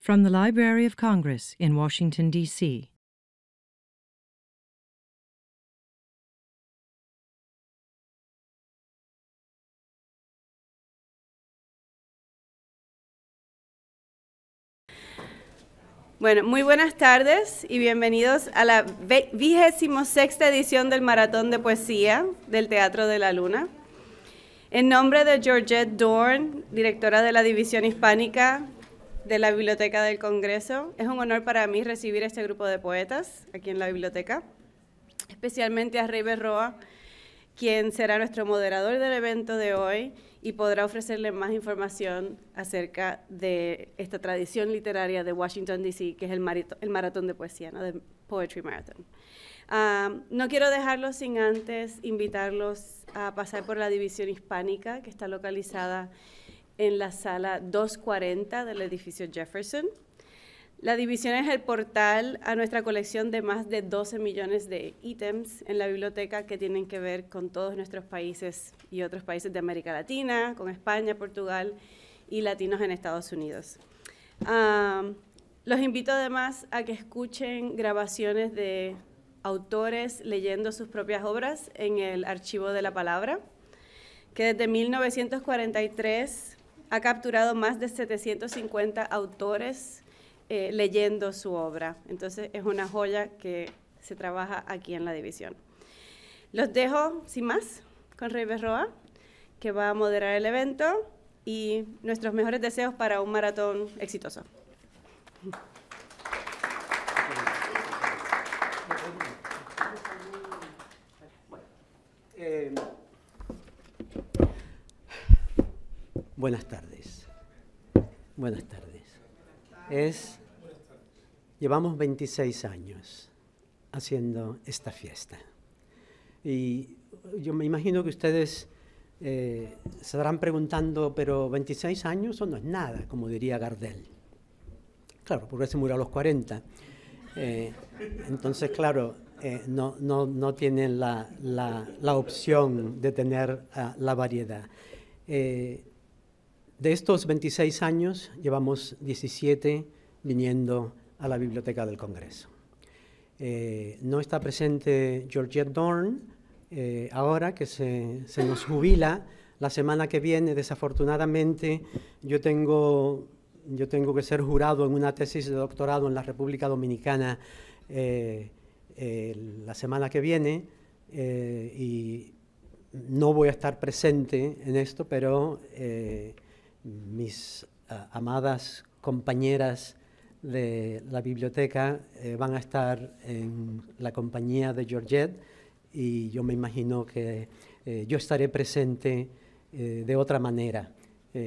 From the Library of Congress in Washington, D.C. Bueno, muy buenas tardes y bienvenidos a la vigésimo sexta edición del Maratón de Poesía del Teatro de la Luna. En nombre de Georgette Dorn, directora de la División Hispánica de la Biblioteca del Congreso, es un honor para mí recibir este grupo de poetas aquí en la biblioteca, especialmente a Rey Berroa, quien será nuestro moderador del evento de hoy y podrá ofrecerle más información acerca de esta tradición literaria de Washington, D.C., que es el, maratón de poesía, ¿no? de Poetry Marathon. Ah, no quiero dejarlos sin antes invitarlos a pasar por la división hispánica, que está localizada en la sala 240 del edificio Jefferson. La división es el portal a nuestra colección de más de 12 millones de ítems en la biblioteca que tienen que ver con todos nuestros países y otros países de América Latina, con España, Portugal y latinos en Estados Unidos. los invito además a que escuchen grabaciones de autores leyendo sus propias obras en el Archivo de la Palabra, que desde 1943 ha capturado más de 750 autores eh, leyendo su obra. Entonces es una joya que se trabaja aquí en la división. Los dejo sin más con Rey Berroa, que va a moderar el evento y nuestros mejores deseos para un maratón exitoso. Eh, buenas tardes. Buenas tardes. Es Llevamos 26 años haciendo esta fiesta. Y yo me imagino que ustedes eh, se estarán preguntando, pero 26 años eso no es nada, como diría Gardel. Claro, porque se murió a los 40. Eh, entonces, claro, eh, no, no, no, tienen la, la, la, opción de tener uh, la variedad. De estos 26 años, llevamos 17 viniendo a la Biblioteca del Congreso. Eh, no está presente Georgette Dorn, eh, ahora que se, se, nos jubila la semana que viene. Desafortunadamente, yo tengo, yo tengo que ser jurado en una tesis de doctorado en la República Dominicana eh, la semana que viene y no voy a estar presente en esto, pero mis amadas compañeras de la biblioteca eh, van a estar en la compañía de Georgette y yo me imagino que eh, yo estaré presente eh, de otra manera,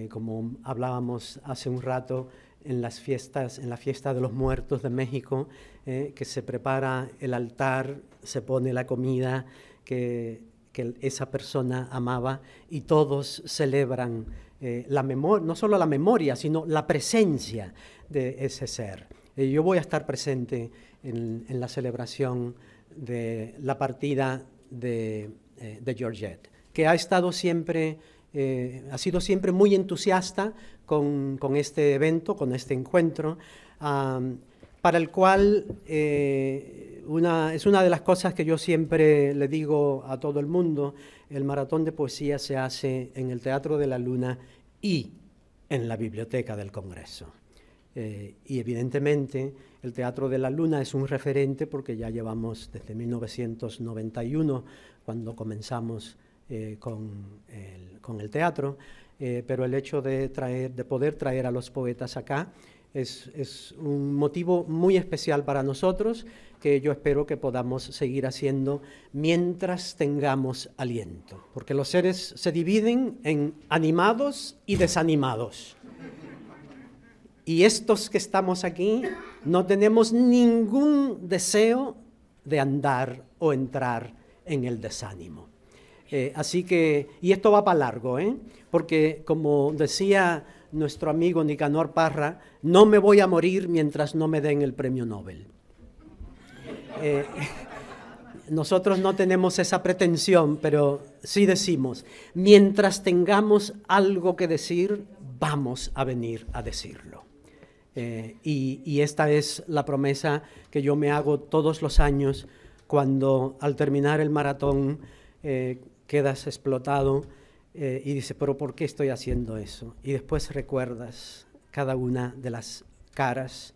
como hablábamos hace un rato en las fiestas, en la fiesta de los muertos de México, que se prepara el altar, se pone la comida que esa persona amaba y todos celebran la memoria, no solo la memoria, sino la presencia de ese ser. Eh, yo voy a estar presente en, la celebración de la partida de, eh, de Georgette, que ha estado siempre, eh, ha sido siempre muy entusiasta con, con, este evento, con este encuentro, para el cual una, es una de las cosas que yo siempre le digo a todo el mundo, el maratón de poesía se hace en el Teatro de la Luna y en la Biblioteca del Congreso. Eh, y evidentemente el Teatro de la Luna es un referente porque ya llevamos desde 1991, cuando comenzamos eh, con, el, teatro, eh, pero el hecho de poder traer a los poetas acá es, es, un motivo muy especial para nosotros que yo espero que podamos seguir haciendo mientras tengamos aliento, porque los seres se dividen en animados y desanimados. Y estos que estamos aquí no tenemos ningún deseo de andar o entrar en el desánimo. Eh, así que, y esto va para largo, ¿eh? porque como decía nuestro amigo Nicanor Parra, no me voy a morir mientras no me den el premio Nobel. Eh, nosotros no tenemos esa pretensión, pero sí decimos, mientras tengamos algo que decir, vamos a venir a decirlo. Eh, y, esta es la promesa que yo me hago todos los años cuando al terminar el maratón eh, quedas explotado eh, y dices, pero ¿por qué estoy haciendo eso? Y después recuerdas cada una de las caras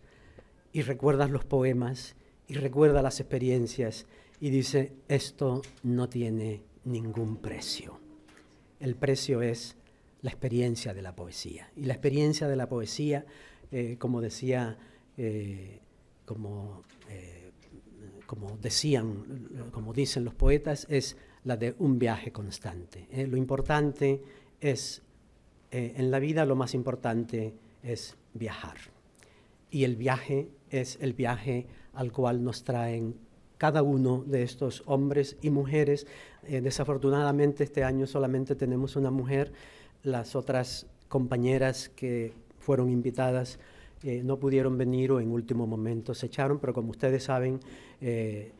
y recuerdas los poemas y recuerdas las experiencias y dice, esto no tiene ningún precio. El precio es la experiencia de la poesía. Y la experiencia de la poesía, eh, como decía, eh, como, eh, como decían, como dicen los poetas, es la de un viaje constante. Lo importante es, en la vida lo más importante es viajar. Y el viaje es el viaje al cual nos traen cada uno de estos hombres y mujeres. Eh, desafortunadamente este año solamente tenemos una mujer, las otras compañeras que fueron invitadas eh, no pudieron venir o en último momento se echaron, pero como ustedes saben, eh,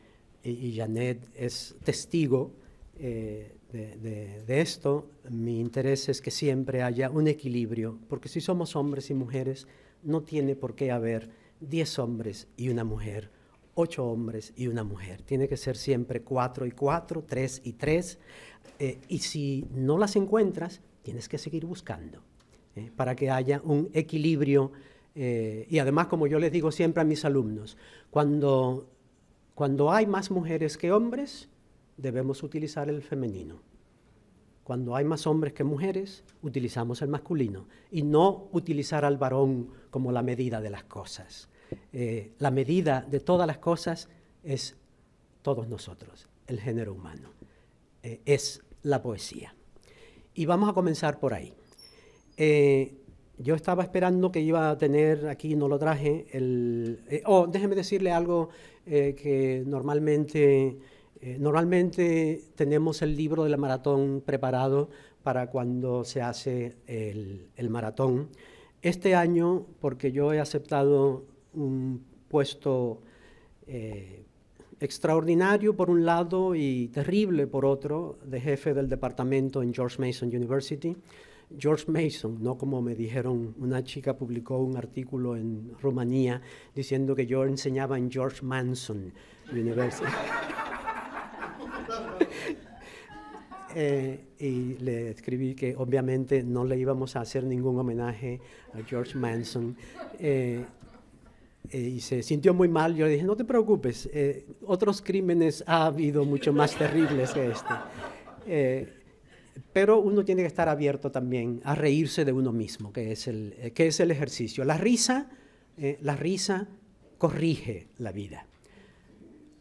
y, Janet es testigo de, de, esto, mi interés es que siempre haya un equilibrio, porque si somos hombres y mujeres, no tiene por qué haber diez hombres y una mujer, ocho hombres y una mujer. Tiene que ser siempre cuatro y cuatro, tres y tres. Eh, y si no las encuentras, tienes que seguir buscando eh, para que haya un equilibrio. Eh, y además, como yo les digo siempre a mis alumnos, cuando, cuando hay más mujeres que hombres, debemos utilizar el femenino. Cuando hay más hombres que mujeres, utilizamos el masculino y no utilizar al varón como la medida de las cosas. Eh, la medida de todas las cosas es todos nosotros, el género humano. Eh, es la poesía. Y vamos a comenzar por ahí. Eh, yo estaba esperando que iba a tener aquí, no lo traje, el... oh, déjeme decirle algo que normalmente eh, normalmente tenemos el libro de la maratón preparado para cuando se hace el, maratón. Este año, porque yo he aceptado un puesto eh, extraordinario por un lado y terrible por otro, de jefe del departamento en George Mason University. George Mason, no como me dijeron, una chica publicó un artículo en Rumanía diciendo que yo enseñaba en George Manson University. Eh, y le escribí que obviamente no le íbamos a hacer ningún homenaje a George Manson. Eh, eh, y se sintió muy mal. Yo le dije, no te preocupes, otros crímenes ha habido mucho más terribles que este. pero uno tiene que estar abierto también a reírse de uno mismo, que es el, que es el ejercicio. La risa, la risa corrige la vida.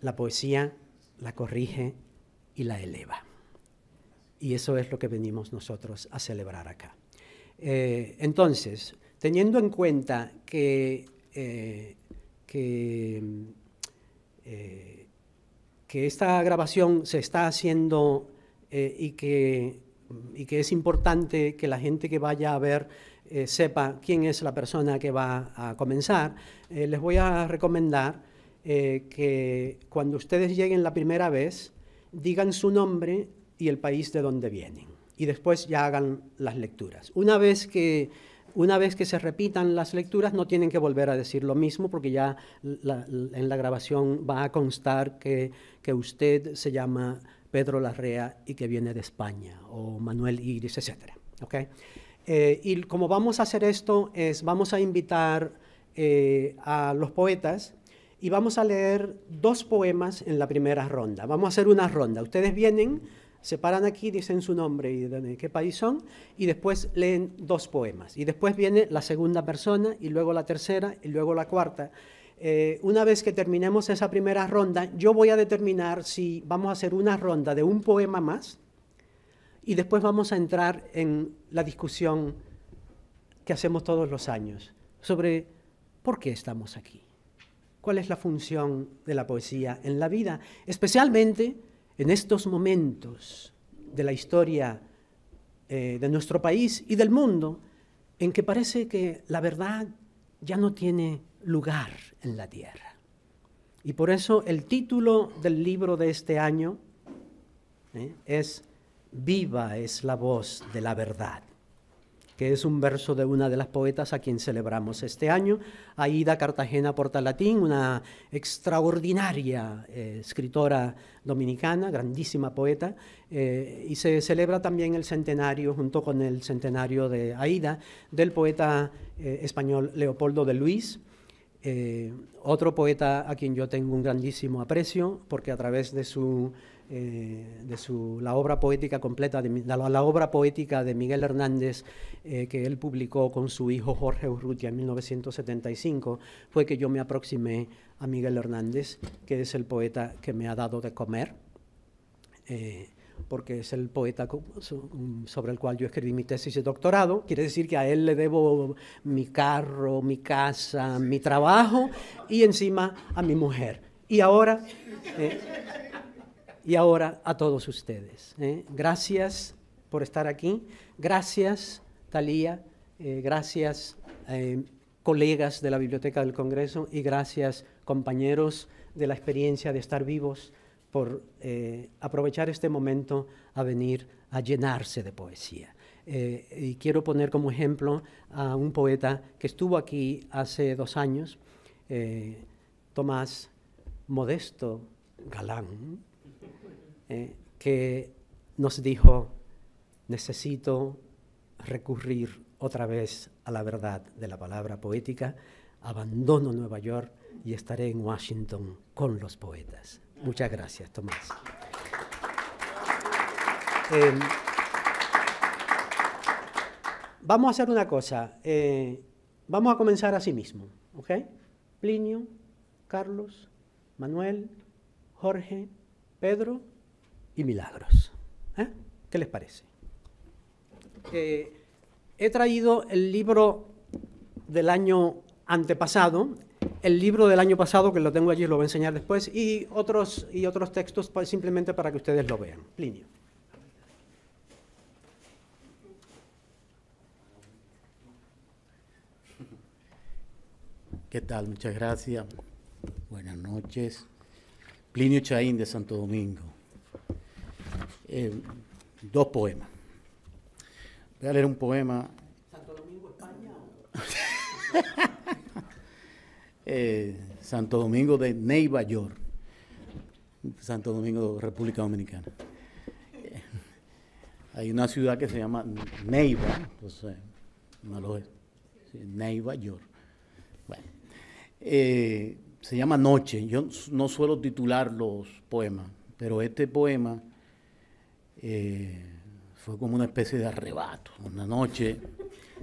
La poesía la corrige y la eleva. Y eso es lo que venimos nosotros a celebrar acá. Eh, entonces, teniendo en cuenta que, eh, eh, que, esta grabación se está haciendo y, que, y que es importante que la gente que vaya a ver sepa quién es la persona que va a comenzar, les voy a recomendar que cuando ustedes lleguen la primera vez, digan su nombre y el país de donde vienen. Y después ya hagan las lecturas. Una vez que, una vez que se repitan las lecturas, no tienen que volver a decir lo mismo porque ya en la grabación va a constar que, que usted se llama Pedro Larrea y que viene de España, o Manuel Iris, etc. ¿okay? Eh, y como vamos a hacer esto, es vamos a invitar eh, a los poetas y vamos a leer dos poemas en la primera ronda. Vamos a hacer una ronda. Ustedes vienen, se paran aquí, dicen su nombre y de qué país son, y después leen dos poemas. Y después viene la segunda persona, y luego la tercera, y luego la cuarta. Eh, una vez que terminemos esa primera ronda, yo voy a determinar si vamos a hacer una ronda de un poema más, y después vamos a entrar en la discusión que hacemos todos los años sobre por qué estamos aquí cuál es la función de la poesía en la vida, especialmente en estos momentos de la historia eh, de nuestro país y del mundo, en que parece que la verdad ya no tiene lugar en la tierra. Y por eso el título del libro de este año eh, es Viva es la voz de la verdad. Que es un verso de una de las poetas a quien celebramos este año, Aida Cartagena Portalatín, una extraordinaria eh, escritora dominicana, grandísima poeta, eh, y se celebra también el centenario, junto con el centenario de Aida, del poeta eh, español Leopoldo de Luis, otro poeta a quien yo tengo un grandísimo aprecio, porque a través de su eh, de su, la obra poética completa, de, la, obra poética de Miguel Hernández, eh, que él publicó con su hijo Jorge Urrutia en 1975, fue que yo me aproximé a Miguel Hernández, que es el poeta que me ha dado de comer, eh, porque es el poeta sobre el cual yo escribí mi tesis de doctorado. Quiere decir que a él le debo mi carro, mi casa, mi trabajo y encima a mi mujer. Y ahora y ahora a todos ustedes. ¿eh? Gracias por estar aquí. Gracias, Talía. Eh, gracias, eh, colegas de la Biblioteca del Congreso. Y gracias, compañeros de la experiencia de estar vivos, por aprovechar este momento a venir a llenarse de poesía. y quiero poner como ejemplo a un poeta que estuvo aquí hace dos años, Tomás Modesto Galán, eh, que nos dijo, necesito recurrir otra vez a la verdad de la palabra poética, abandono Nueva York y estaré en Washington con los poetas. Muchas gracias, Tomás. Em, vamos a hacer una cosa. Eh, vamos a comenzar así mismo, ¿ok? Plinio, Carlos, Manuel, Jorge, Pedro y milagros. ¿eh? ¿Qué les parece? Eh, he traído el libro del año antepasado, el libro del año pasado, que lo tengo allí, lo voy a enseñar después, y otros, y otros textos simplemente para que ustedes lo vean. Plinio. ¿Qué tal? Muchas gracias. Buenas noches. Plinio Chaín de Santo Domingo. Eh, dos poemas. Voy a leer un poema. ¿Santo Domingo, España? eh, Santo Domingo de Neiva, York. Santo Domingo, República Dominicana. Eh, hay una ciudad que se llama Neiva, entonces, no lo es. Neiva, York. Bueno, eh, se llama Noche. Yo no suelo titular los poemas, pero este poema eh, fue como una especie de arrebato. Una noche,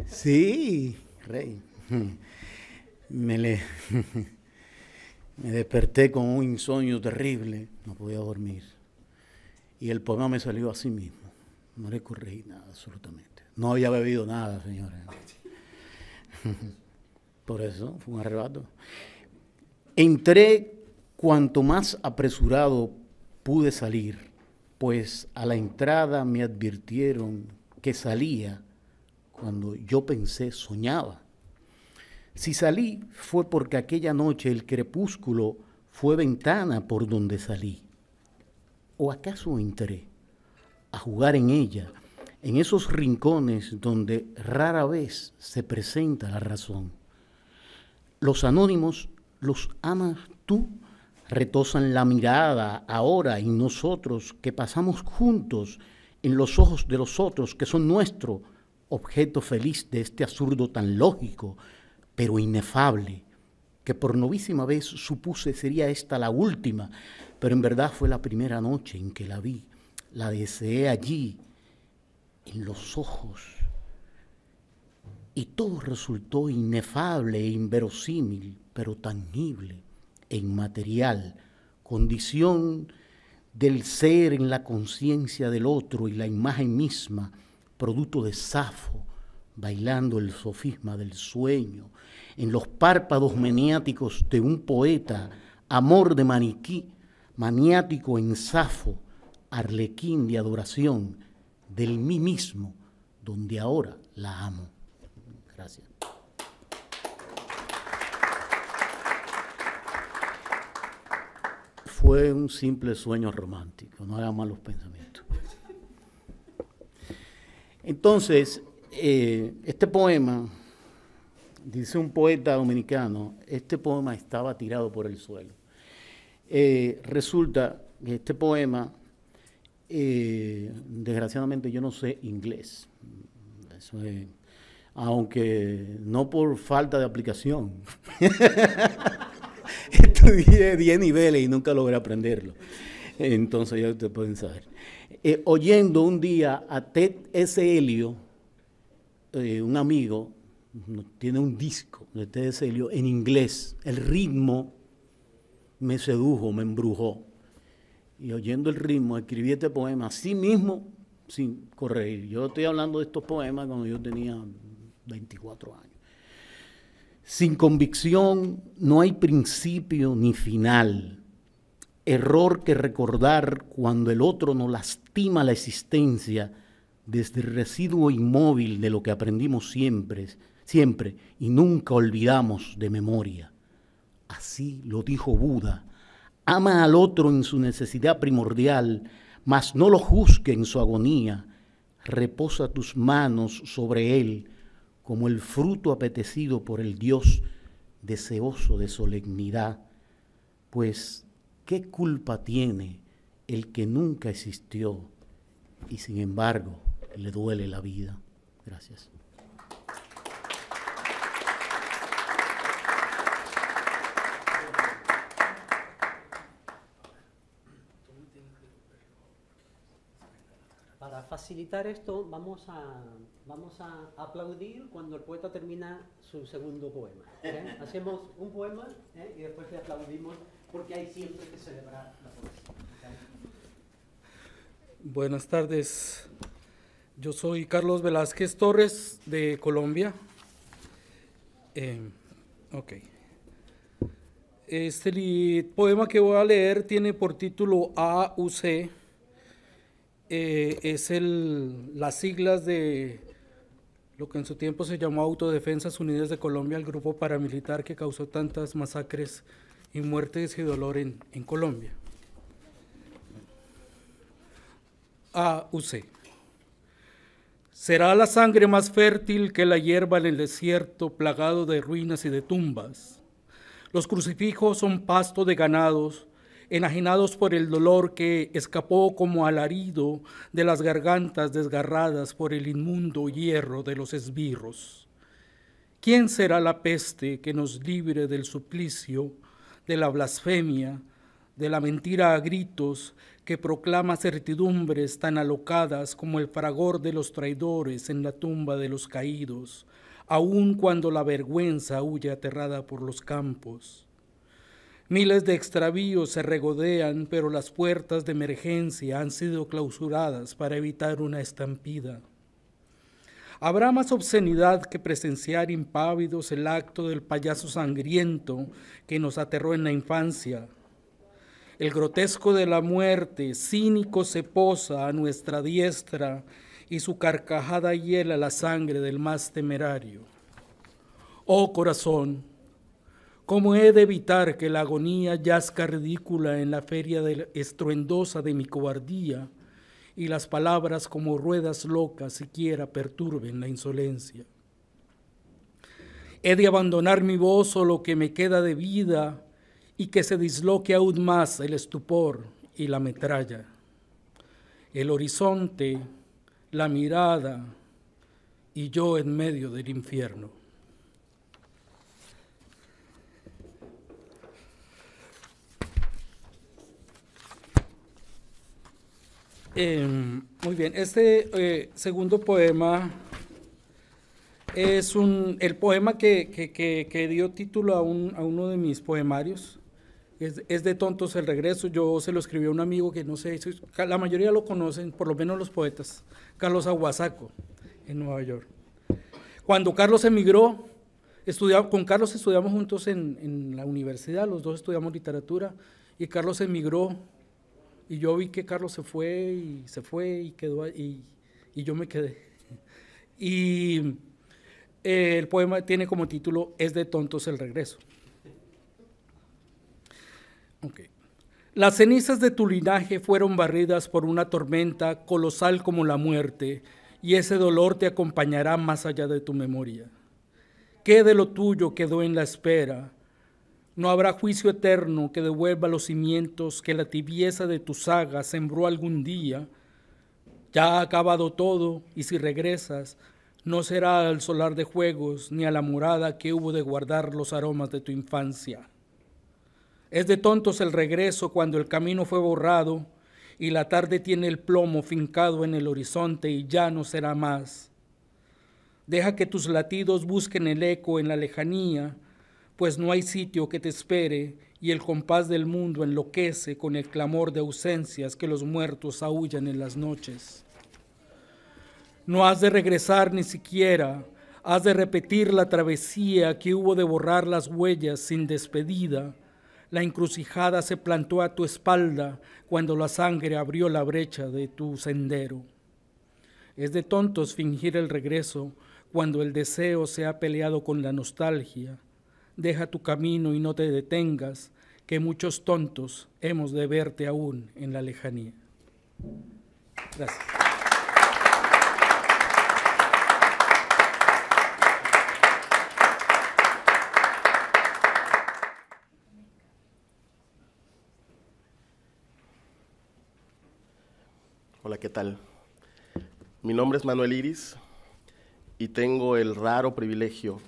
sí, rey, me, le, me desperté con un insomnio terrible, no podía dormir. Y el poema me salió así mismo. No le corregí nada, absolutamente. No había bebido nada, señores. Por eso fue un arrebato. Entré cuanto más apresurado pude salir pues a la entrada me advirtieron que salía cuando yo pensé soñaba. Si salí fue porque aquella noche el crepúsculo fue ventana por donde salí. ¿O acaso entré a jugar en ella, en esos rincones donde rara vez se presenta la razón? Los anónimos los amas tú retosan la mirada ahora en nosotros que pasamos juntos en los ojos de los otros que son nuestro objeto feliz de este absurdo tan lógico, pero inefable, que por novísima vez supuse sería esta la última, pero en verdad fue la primera noche en que la vi, la deseé allí, en los ojos, y todo resultó inefable e inverosímil, pero tangible inmaterial, condición del ser en la conciencia del otro y la imagen misma, producto de Safo, bailando el sofisma del sueño, en los párpados maniáticos de un poeta, amor de maniquí, maniático en Safo, arlequín de adoración del mí mismo, donde ahora la amo. Gracias. Fue un simple sueño romántico, no hagan malos pensamientos. Entonces, Eh, este poema, dice un poeta dominicano, este poema estaba tirado por el suelo. Eh, resulta que este poema, eh, desgraciadamente yo no sé inglés, aunque no por falta de aplicación. Estudié 10 niveles y nunca logré aprenderlo. Entonces ya ustedes pueden saber. Eh, oyendo un día a Ted S. Helio, un amigo, tiene un disco de Ted S. Helio en inglés. El ritmo me sedujo, me embrujó. Y oyendo el ritmo, escribí este poema así mismo, sin corregir. Yo estoy hablando de estos poemas cuando yo tenía 24 años. Sin convicción no hay principio ni final. Error que recordar cuando el otro nos lastima la existencia desde el residuo inmóvil de lo que aprendimos siempre, siempre y nunca olvidamos de memoria. Así lo dijo Buda. Ama al otro en su necesidad primordial, mas no lo juzgue en su agonía. Reposa tus manos sobre él como el fruto apetecido por el Dios deseoso de solemnidad. Pues, ¿qué culpa tiene el que nunca existió y sin embargo le duele la vida? Gracias. Facilitar esto, vamos a, vamos a aplaudir cuando el poeta termina su segundo poema. ¿eh? Hacemos un poema ¿eh? y después le aplaudimos porque hay siempre que celebrar la poesía. Buenas tardes. Yo soy Carlos Velázquez Torres de Colombia. Eh, ok. Este poema que voy a leer tiene por título AUC eh, es el, las siglas de lo que en su tiempo se llamó Autodefensas Unidas de Colombia, el grupo paramilitar que causó tantas masacres y muertes y dolor en, en Colombia. AUC. Será la sangre más fértil que la hierba en el desierto, plagado de ruinas y de tumbas. Los crucifijos son pasto de ganados, enajenados por el dolor que escapó como alarido de las gargantas desgarradas por el inmundo hierro de los esbirros. ¿Quién será la peste que nos libre del suplicio, de la blasfemia, de la mentira a gritos que proclama certidumbres tan alocadas como el fragor de los traidores en la tumba de los caídos, aun cuando la vergüenza huye aterrada por los campos? Miles de extravíos se regodean, pero las puertas de emergencia han sido clausuradas para evitar una estampida. Habrá más obscenidad que presenciar impávidos el acto del payaso sangriento que nos aterró en la infancia. El grotesco de la muerte, cínico, se posa a nuestra diestra y su carcajada hiela la sangre del más temerario. Oh corazón, ¿Cómo he de evitar que la agonía yazca ridícula en la feria estruendosa de mi cobardía y las palabras como ruedas locas siquiera perturben la insolencia? He de abandonar mi voz o lo que me queda de vida y que se disloque aún más el estupor y la metralla. El horizonte, la mirada y yo en medio del infierno. Em, muy bien, este eh, segundo poema es el poema que, dio título a, uno de mis poemarios. Es, de Tontos el Regreso. Yo se lo escribí a un amigo que no sé, la mayoría lo conocen, por lo menos los poetas, Carlos Aguasaco, en Nueva York. Cuando Carlos emigró, con Carlos estudiamos juntos en, en la universidad, los dos estudiamos literatura, y Carlos emigró y yo vi que Carlos se fue y se fue y quedó ahí, y yo me quedé. Y eh, el poema tiene como título Es de tontos el regreso. Las cenizas de tu linaje fueron barridas por una tormenta colosal como la muerte, y ese dolor te acompañará más allá de tu memoria. ¿Qué de lo tuyo quedó en la espera? No habrá juicio eterno que devuelva los cimientos que la tibieza de tu saga sembró algún día. Ya ha acabado todo y si regresas, no será al solar de juegos ni a la morada que hubo de guardar los aromas de tu infancia. Es de tontos el regreso cuando el camino fue borrado y la tarde tiene el plomo fincado en el horizonte y ya no será más. Deja que tus latidos busquen el eco en la lejanía pues no hay sitio que te espere y el compás del mundo enloquece con el clamor de ausencias que los muertos aullan en las noches. No has de regresar ni siquiera, has de repetir la travesía que hubo de borrar las huellas sin despedida. La encrucijada se plantó a tu espalda cuando la sangre abrió la brecha de tu sendero. Es de tontos fingir el regreso cuando el deseo se ha peleado con la nostalgia deja tu camino y no te detengas, que muchos tontos hemos de verte aún en la lejanía. Gracias. Hola, ¿qué tal? Mi nombre es Manuel Iris y tengo el raro privilegio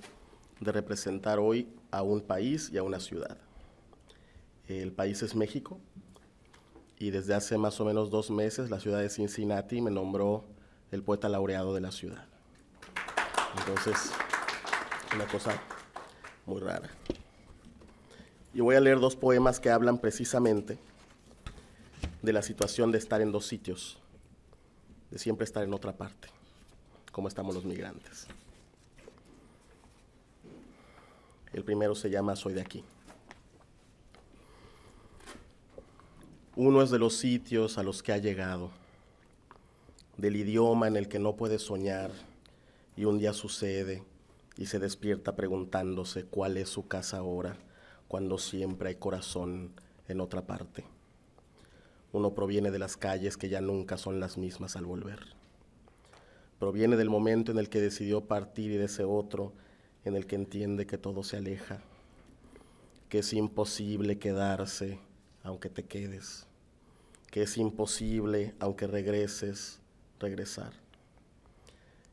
de representar hoy a un país y a una ciudad. El país es México y desde hace más o menos dos meses la ciudad de Cincinnati me nombró el poeta laureado de la ciudad. Entonces, una cosa muy rara. Y voy a leer dos poemas que hablan precisamente de la situación de estar en dos sitios, de siempre estar en otra parte, como estamos los migrantes. El primero se llama Soy de aquí. Uno es de los sitios a los que ha llegado, del idioma en el que no puede soñar y un día sucede y se despierta preguntándose cuál es su casa ahora cuando siempre hay corazón en otra parte. Uno proviene de las calles que ya nunca son las mismas al volver. Proviene del momento en el que decidió partir y de ese otro en el que entiende que todo se aleja, que es imposible quedarse aunque te quedes, que es imposible aunque regreses, regresar.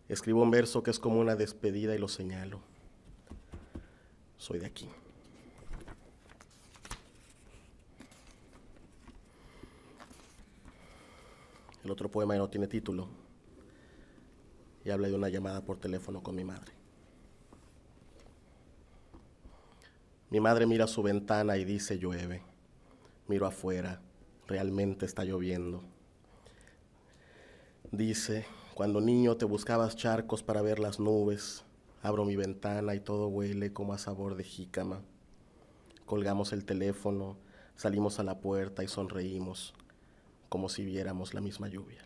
Escribo un verso que es como una despedida y lo señalo. Soy de aquí. El otro poema no tiene título y habla de una llamada por teléfono con mi madre. Mi madre mira su ventana y dice llueve. Miro afuera, realmente está lloviendo. Dice, cuando niño te buscabas charcos para ver las nubes, abro mi ventana y todo huele como a sabor de jícama. Colgamos el teléfono, salimos a la puerta y sonreímos, como si viéramos la misma lluvia.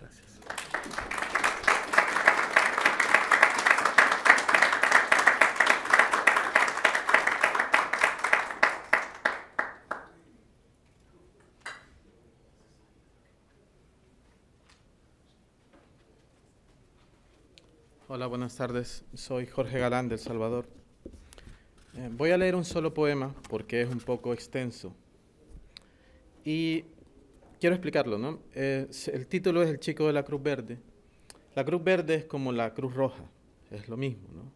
Gracias. Hola, buenas tardes. Soy Jorge Galán del Salvador. Eh, voy a leer un solo poema porque es un poco extenso. Y quiero explicarlo, ¿no? El título es El chico de la Cruz Verde. La Cruz Verde es como la Cruz Roja, es lo mismo, ¿no?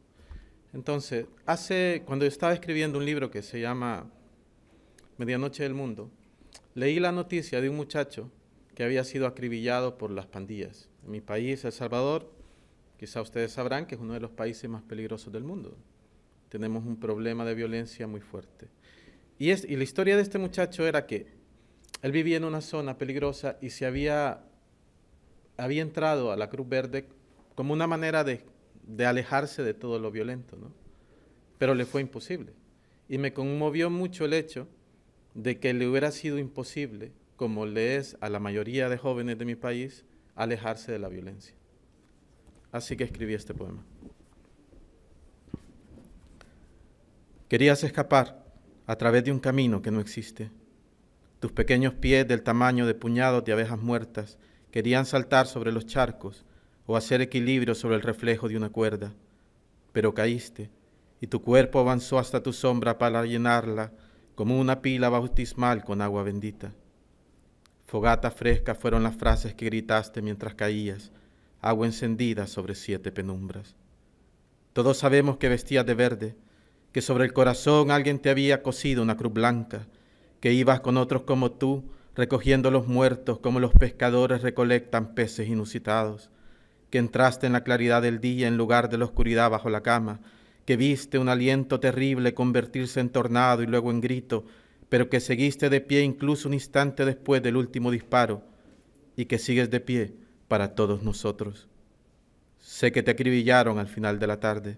Entonces, hace, cuando yo estaba escribiendo un libro que se llama Medianoche del Mundo, leí la noticia de un muchacho que había sido acribillado por las pandillas. En mi país, El Salvador, Quizá ustedes sabrán que es uno de los países más peligrosos del mundo. Tenemos un problema de violencia muy fuerte. Y, la historia de este muchacho era que él vivía en una zona peligrosa y se había, había entrado a la Cruz Verde como una manera de, de alejarse de todo lo violento, ¿no? Pero le fue imposible. Y me conmovió mucho el hecho de que le hubiera sido imposible, como le es a la mayoría de jóvenes de mi país, alejarse de la violencia. Así que escribí este poema. Querías escapar a través de un camino que no existe. Tus pequeños pies del tamaño de puñados de abejas muertas Querían saltar sobre los charcos o hacer equilibrio sobre el reflejo de una cuerda, pero caíste y tu cuerpo avanzó hasta tu sombra para llenarla como una pila bautismal con agua bendita. Fogata fresca fueron las frases que gritaste mientras caías, agua encendida sobre siete penumbras. Todos sabemos que vestías de verde, que sobre el corazón alguien te había cosido una cruz blanca, que ibas con otros como tú, recogiendo los muertos como los pescadores recolectan peces inusitados, que entraste en la claridad del día en lugar de la oscuridad bajo la cama, que viste un aliento terrible convertirse en tornado y luego en grito, pero que seguiste de pie incluso un instante después del último disparo, y que sigues de pie para todos nosotros. Sé que te acribillaron al final de la tarde,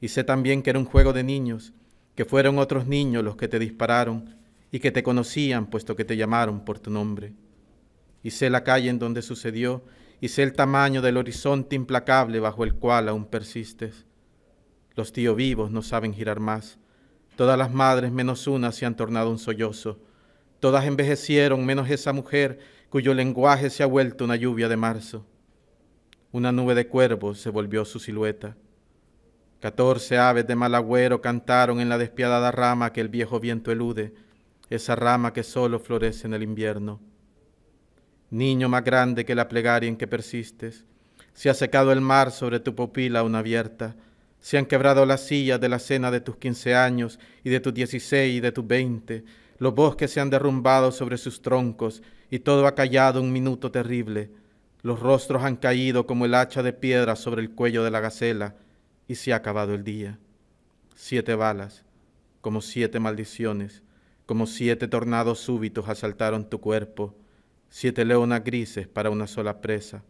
y sé también que era un juego de niños, que fueron otros niños los que te dispararon y que te conocían puesto que te llamaron por tu nombre. Y sé la calle en donde sucedió, y sé el tamaño del horizonte implacable bajo el cual aún persistes. Los tíos vivos no saben girar más. Todas las madres menos una se han tornado un sollozo. Todas envejecieron menos esa mujer cuyo lenguaje se ha vuelto una lluvia de marzo. Una nube de cuervos se volvió su silueta. Catorce aves de mal agüero cantaron en la despiadada rama que el viejo viento elude, esa rama que solo florece en el invierno. Niño más grande que la plegaria en que persistes, se ha secado el mar sobre tu pupila aún abierta, se han quebrado las sillas de la cena de tus quince años y de tus dieciséis y de tus veinte, los bosques se han derrumbado sobre sus troncos y todo ha callado un minuto terrible, los rostros han caído como el hacha de piedra sobre el cuello de la gacela y se ha acabado el día. Siete balas, como siete maldiciones, como siete tornados súbitos asaltaron tu cuerpo, siete leonas grises para una sola presa,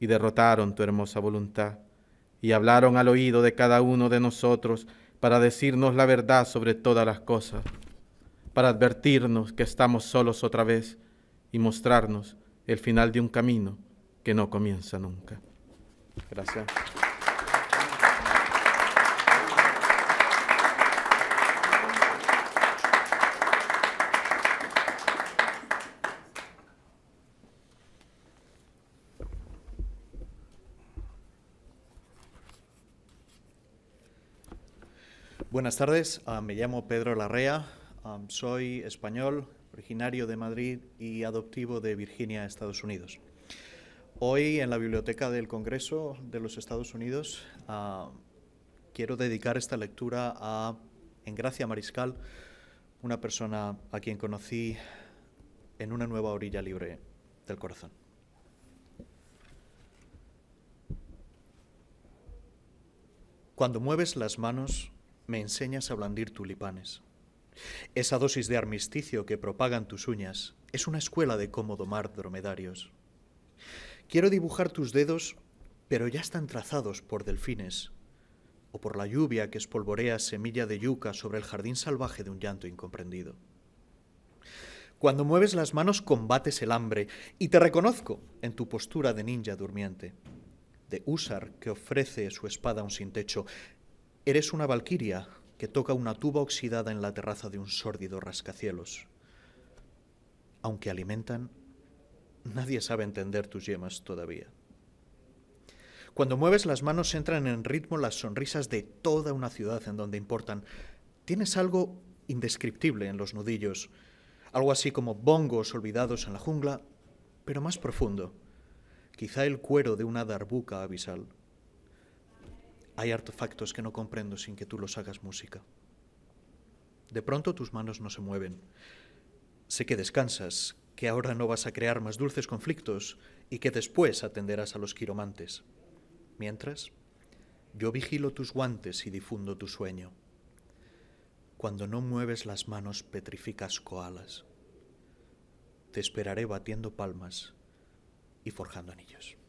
y derrotaron tu hermosa voluntad, y hablaron al oído de cada uno de nosotros para decirnos la verdad sobre todas las cosas, para advertirnos que estamos solos otra vez y mostrarnos el final de un camino que no comienza nunca. Gracias. Buenas tardes, ah, me llamo Pedro Larrea, soy español, originario de Madrid y adoptivo de Virginia, Estados Unidos. Hoy en la Biblioteca del Congreso de los Estados Unidos quiero dedicar esta lectura a Engracia Mariscal, una persona a quien conocí en una nueva orilla libre del corazón. Cuando mueves las manos, me enseñas a blandir tulipanes. Esa dosis de armisticio que propagan tus uñas es una escuela de cómo domar dromedarios. Quiero dibujar tus dedos, pero ya están trazados por delfines o por la lluvia que espolvorea semilla de yuca sobre el jardín salvaje de un llanto incomprendido. Cuando mueves las manos combates el hambre y te reconozco en tu postura de ninja durmiente, de húsar que ofrece su espada a un sin techo, Eres una valquiria que toca una tuba oxidada en la terraza de un sórdido rascacielos. Aunque alimentan, nadie sabe entender tus yemas todavía. Cuando mueves las manos entran en ritmo las sonrisas de toda una ciudad en donde importan. Tienes algo indescriptible en los nudillos, algo así como bongos olvidados en la jungla, pero más profundo, quizá el cuero de una darbuca abisal. Hay artefactos que no comprendo sin que tú los hagas música. De pronto tus manos no se mueven. Sé que descansas, que ahora no vas a crear más dulces conflictos y que después atenderás a los quiromantes. Mientras, yo vigilo tus guantes y difundo tu sueño. Cuando no mueves las manos petrificas koalas. Te esperaré batiendo palmas y forjando anillos.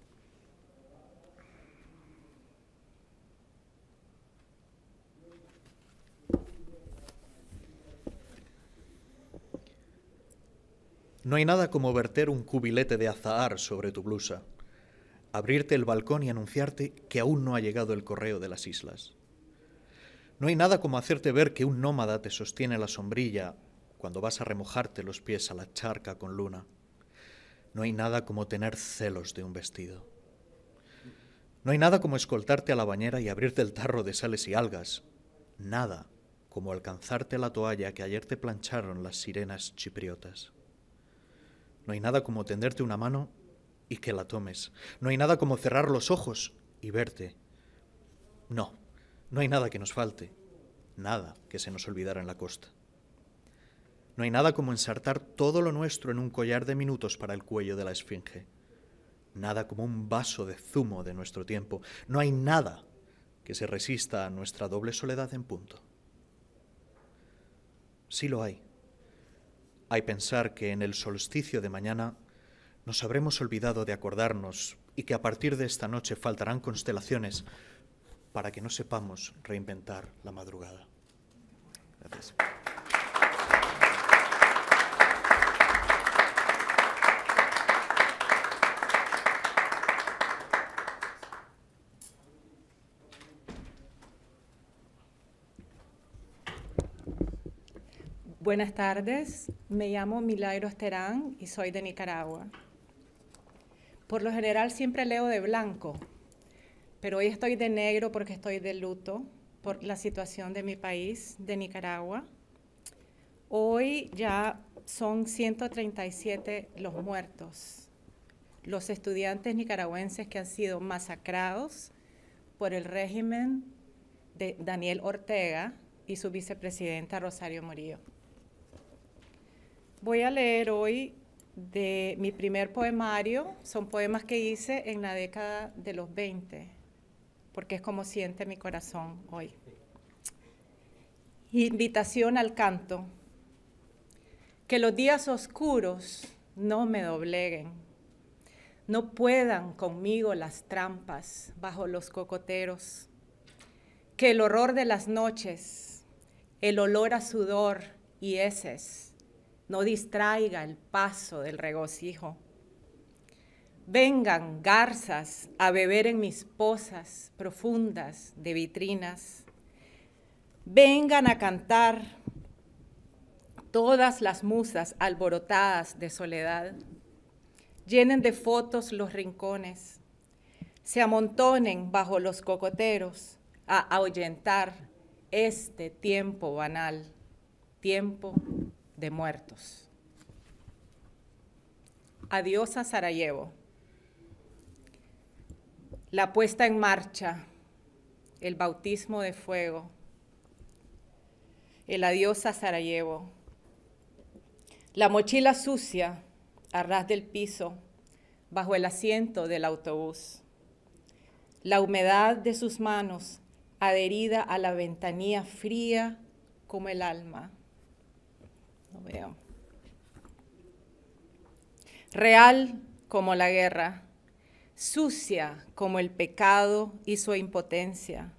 No hay nada como verter un cubilete de azahar sobre tu blusa, abrirte el balcón y anunciarte que aún no ha llegado el correo de las islas. No hay nada como hacerte ver que un nómada te sostiene la sombrilla cuando vas a remojarte los pies a la charca con luna. No hay nada como tener celos de un vestido. No hay nada como escoltarte a la bañera y abrirte el tarro de sales y algas. Nada como alcanzarte la toalla que ayer te plancharon las sirenas chipriotas. No hay nada como tenderte una mano y que la tomes. No hay nada como cerrar los ojos y verte. No, no hay nada que nos falte, nada que se nos olvidara en la costa. No hay nada como ensartar todo lo nuestro en un collar de minutos para el cuello de la esfinge. Nada como un vaso de zumo de nuestro tiempo. No hay nada que se resista a nuestra doble soledad en punto. Sí lo hay. Hay pensar que en el solsticio de mañana nos habremos olvidado de acordarnos y que a partir de esta noche faltarán constelaciones para que no sepamos reinventar la madrugada. Gracias. Buenas tardes, me llamo Milagro Esterán y soy de Nicaragua. Por lo general siempre leo de blanco, pero hoy estoy de negro porque estoy de luto por la situación de mi país, de Nicaragua. Hoy ya son 137 los muertos, los estudiantes nicaragüenses que han sido masacrados por el régimen de Daniel Ortega y su vicepresidenta Rosario Murillo. Voy a leer hoy de mi primer poemario. Son poemas que hice en la década de los 20, porque es como siente mi corazón hoy. Invitación al canto. Que los días oscuros no me dobleguen, no puedan conmigo las trampas bajo los cocoteros. Que el horror de las noches, el olor a sudor y heces, no distraiga el paso del regocijo. Vengan garzas a beber en mis pozas profundas de vitrinas. Vengan a cantar todas las musas alborotadas de soledad. Llenen de fotos los rincones. Se amontonen bajo los cocoteros a ahuyentar este tiempo banal, tiempo de muertos. Adiós a Sarajevo. La puesta en marcha, el bautismo de fuego, el adiós a Sarajevo. La mochila sucia a ras del piso, bajo el asiento del autobús. La humedad de sus manos adherida a la ventanilla fría como el alma veo. Real como la guerra, sucia como el pecado y su impotencia,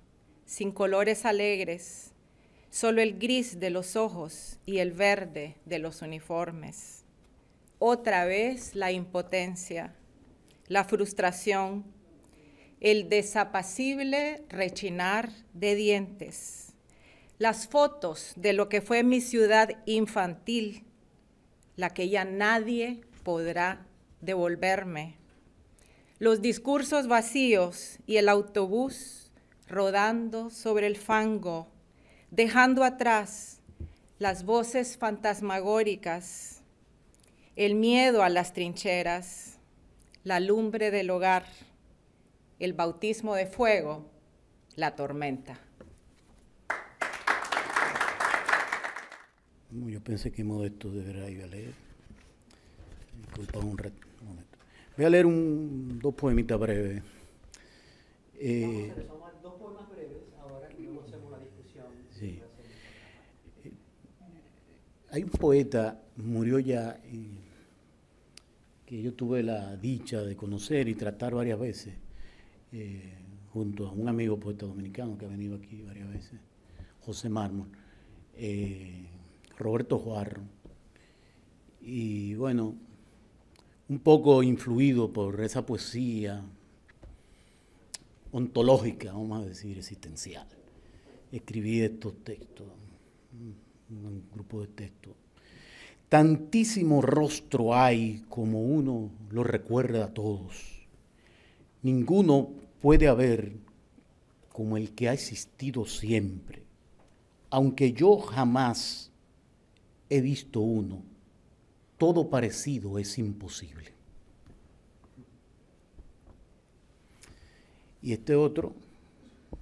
sin colores alegres, solo el gris de los ojos y el verde de los uniformes. Otra vez la impotencia, la frustración, el desapacible rechinar de dientes las fotos de lo que fue mi ciudad infantil, la que ya nadie podrá devolverme. Los discursos vacíos y el autobús rodando sobre el fango, dejando atrás las voces fantasmagóricas, el miedo a las trincheras, la lumbre del hogar, el bautismo de fuego, la tormenta. Yo pensé que Modesto debería ir a leer. Disculpa un, momento. Voy a leer un, dos poemitas breves. Eh, dos poemas breves ahora y luego hacemos la discusión. Sí. Eh, hay un poeta, murió ya, que yo tuve la dicha de conocer y tratar varias veces, eh, junto a un amigo poeta dominicano que ha venido aquí varias veces, José Mármol. Eh, Roberto Juarro. Y bueno, un poco influido por esa poesía ontológica, vamos a decir, existencial. Escribí estos textos, un grupo de textos. Tantísimo rostro hay como uno lo recuerda a todos. Ninguno puede haber como el que ha existido siempre, aunque yo jamás he visto uno. Todo parecido es imposible. Y este otro,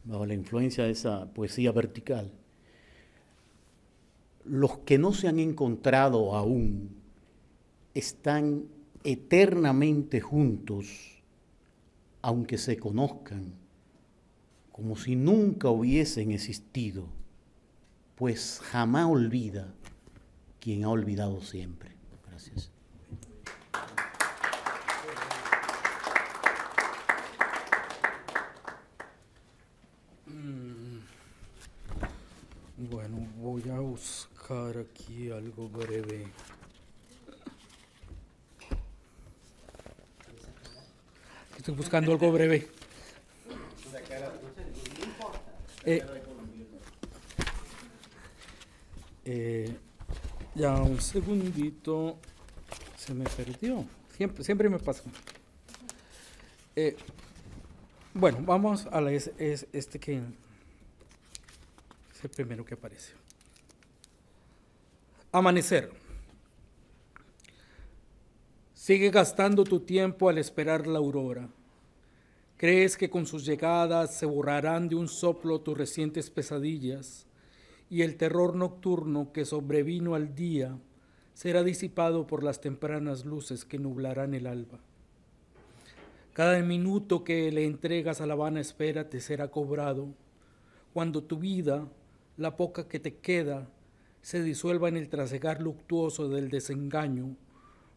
bajo la influencia de esa poesía vertical, los que no se han encontrado aún están eternamente juntos, aunque se conozcan, como si nunca hubiesen existido, pues jamás olvida quien ha olvidado siempre. Gracias. Bueno, voy a buscar aquí algo breve. Estoy buscando algo breve. Eh, eh, ya un segundito. Se me perdió. Siempre, siempre me pasa. Eh, bueno, vamos a la, es, es- este que es el primero que aparece. Amanecer. Sigue gastando tu tiempo al esperar la aurora. Crees que con sus llegadas se borrarán de un soplo tus recientes pesadillas y el terror nocturno que sobrevino al día será disipado por las tempranas luces que nublarán el alba. Cada minuto que le entregas a la vana espera te será cobrado, cuando tu vida, la poca que te queda, se disuelva en el trasegar luctuoso del desengaño,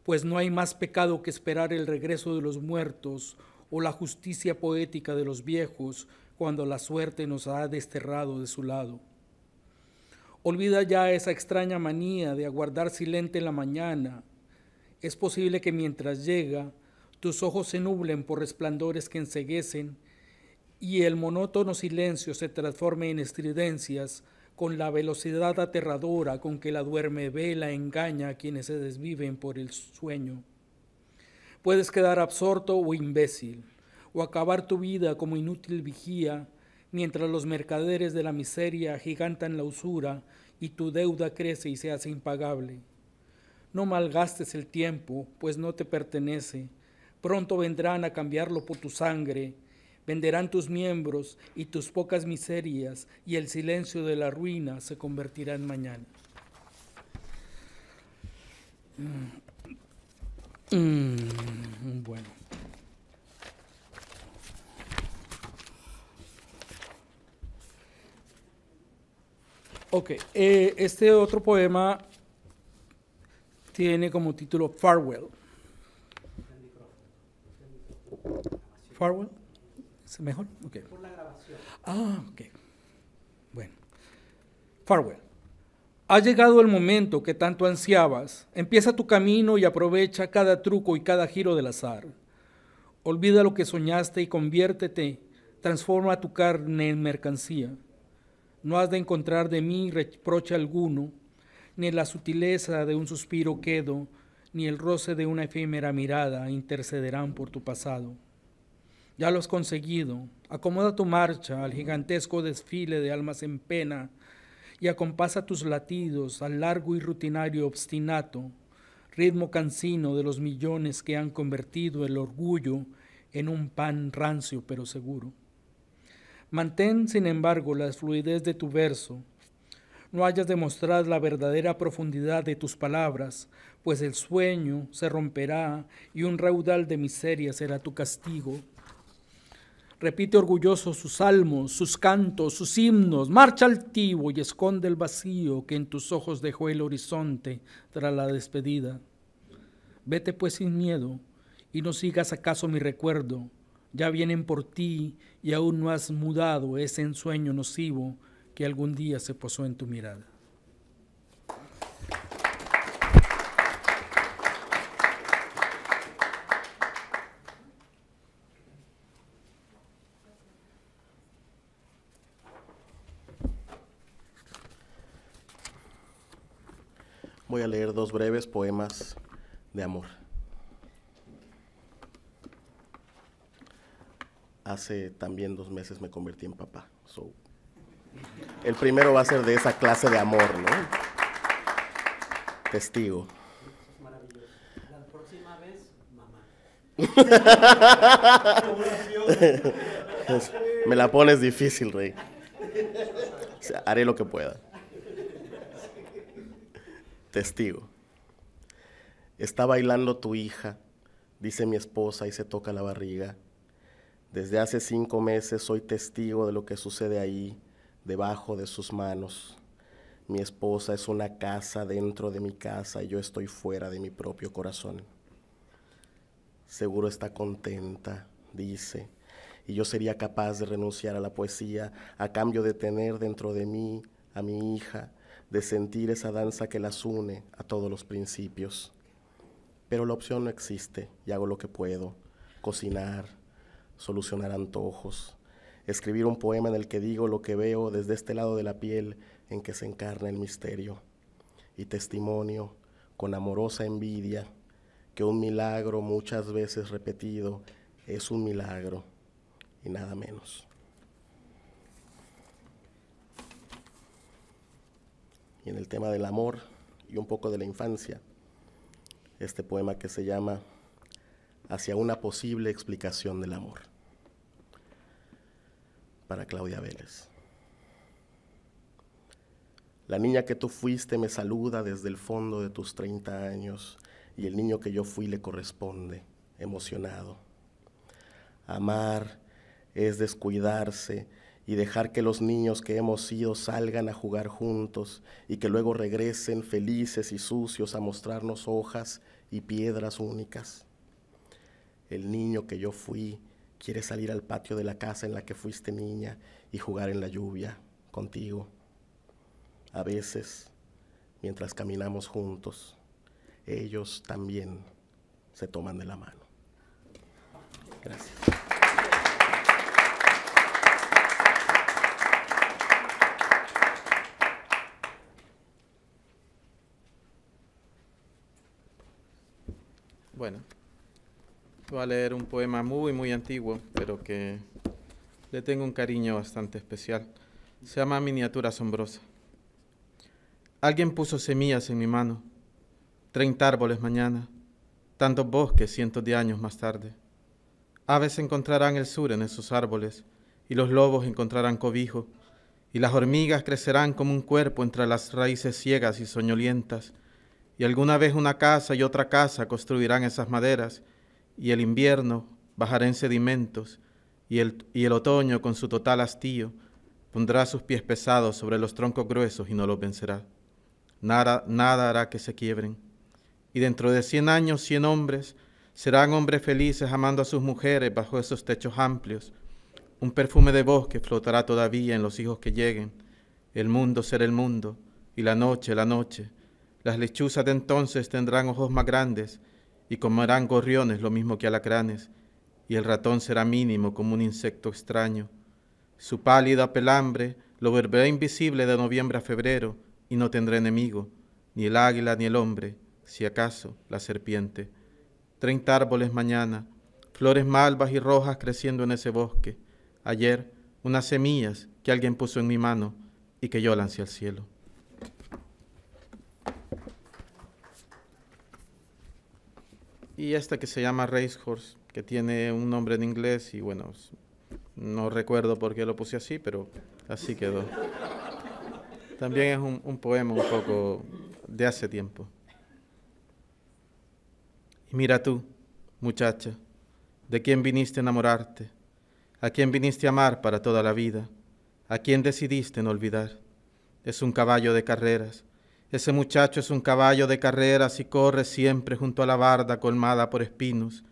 pues no hay más pecado que esperar el regreso de los muertos o la justicia poética de los viejos cuando la suerte nos ha desterrado de su lado. Olvida ya esa extraña manía de aguardar silente en la mañana. Es posible que mientras llega, tus ojos se nublen por resplandores que enceguecen y el monótono silencio se transforme en estridencias con la velocidad aterradora con que la duerme vela engaña a quienes se desviven por el sueño. Puedes quedar absorto o imbécil, o acabar tu vida como inútil vigía, mientras los mercaderes de la miseria gigantan la usura y tu deuda crece y se hace impagable. No malgastes el tiempo, pues no te pertenece. Pronto vendrán a cambiarlo por tu sangre, venderán tus miembros y tus pocas miserias, y el silencio de la ruina se convertirá en mañana. Mm, bueno. Ok, eh, este otro poema tiene como título Farewell. Farewell. ¿Es mejor? Ok. Ah, ok. Bueno. Farewell. Ha llegado el momento que tanto ansiabas. Empieza tu camino y aprovecha cada truco y cada giro del azar. Olvida lo que soñaste y conviértete. Transforma tu carne en mercancía. No has de encontrar de mí reproche alguno, ni la sutileza de un suspiro quedo, ni el roce de una efímera mirada intercederán por tu pasado. Ya lo has conseguido. Acomoda tu marcha al gigantesco desfile de almas en pena y acompasa tus latidos al largo y rutinario obstinato, ritmo cansino de los millones que han convertido el orgullo en un pan rancio pero seguro. Mantén, sin embargo, la fluidez de tu verso. No hayas de mostrar la verdadera profundidad de tus palabras, pues el sueño se romperá y un raudal de miseria será tu castigo. Repite orgulloso sus salmos, sus cantos, sus himnos, marcha altivo y esconde el vacío que en tus ojos dejó el horizonte tras la despedida. Vete pues sin miedo y no sigas acaso mi recuerdo. Ya vienen por ti y aún no has mudado ese ensueño nocivo que algún día se posó en tu mirada. voy a leer dos breves poemas de amor. Hace también dos meses me convertí en papá. So, el primero va a ser de esa clase de amor, ¿no? Testigo. La próxima vez, mamá. Me la pones difícil, Rey. O sea, haré lo que pueda. Testigo. Está bailando tu hija, dice mi esposa y se toca la barriga. Desde hace cinco meses soy testigo de lo que sucede ahí, debajo de sus manos. Mi esposa es una casa dentro de mi casa y yo estoy fuera de mi propio corazón. Seguro está contenta, dice, y yo sería capaz de renunciar a la poesía a cambio de tener dentro de mí a mi hija, de sentir esa danza que las une a todos los principios. Pero la opción no existe y hago lo que puedo, cocinar, solucionar antojos, escribir un poema en el que digo lo que veo desde este lado de la piel en que se encarna el misterio, y testimonio con amorosa envidia que un milagro muchas veces repetido es un milagro y nada menos. Y en el tema del amor y un poco de la infancia, este poema que se llama Hacia una posible explicación del amor, para Claudia Vélez. La niña que tú fuiste me saluda desde el fondo de tus 30 años y el niño que yo fui le corresponde, emocionado. Amar es descuidarse y dejar que los niños que hemos sido salgan a jugar juntos y que luego regresen felices y sucios a mostrarnos hojas y piedras únicas. El niño que yo fui quiere salir al patio de la casa en la que fuiste niña y jugar en la lluvia contigo. A veces, mientras caminamos juntos, ellos también se toman de la mano. Gracias. Bueno, voy a leer un poema muy, muy antiguo, pero que le tengo un cariño bastante especial. Se llama Miniatura Asombrosa. Alguien puso semillas en mi mano, treinta árboles mañana, tantos bosques cientos de años más tarde. Aves encontrarán el sur en esos árboles, y los lobos encontrarán cobijo, y las hormigas crecerán como un cuerpo entre las raíces ciegas y soñolientas, y alguna vez una casa y otra casa construirán esas maderas, y el invierno bajará en sedimentos, y el, y el otoño con su total hastío pondrá sus pies pesados sobre los troncos gruesos y no los vencerá. Nada, nada hará que se quiebren. Y dentro de cien años, cien hombres serán hombres felices amando a sus mujeres bajo esos techos amplios. Un perfume de bosque flotará todavía en los hijos que lleguen. El mundo será el mundo, y la noche la noche las lechuzas de entonces tendrán ojos más grandes y comerán gorriones lo mismo que alacranes, y el ratón será mínimo como un insecto extraño. Su pálida pelambre lo volverá invisible de noviembre a febrero y no tendrá enemigo, ni el águila ni el hombre, si acaso la serpiente. Treinta árboles mañana, flores malvas y rojas creciendo en ese bosque. Ayer, unas semillas que alguien puso en mi mano y que yo lancé al cielo. Y esta que se llama Racehorse, que tiene un nombre en inglés y bueno, no recuerdo por qué lo puse así, pero así quedó. También es un, poema un poco de hace tiempo. Y mira tú, muchacha, ¿de quién viniste a enamorarte? ¿A quién viniste a amar para toda la vida? ¿A quién decidiste no olvidar? Es un caballo de carreras ese muchacho es un caballo de carreras y corre siempre junto a la barda colmada por espinos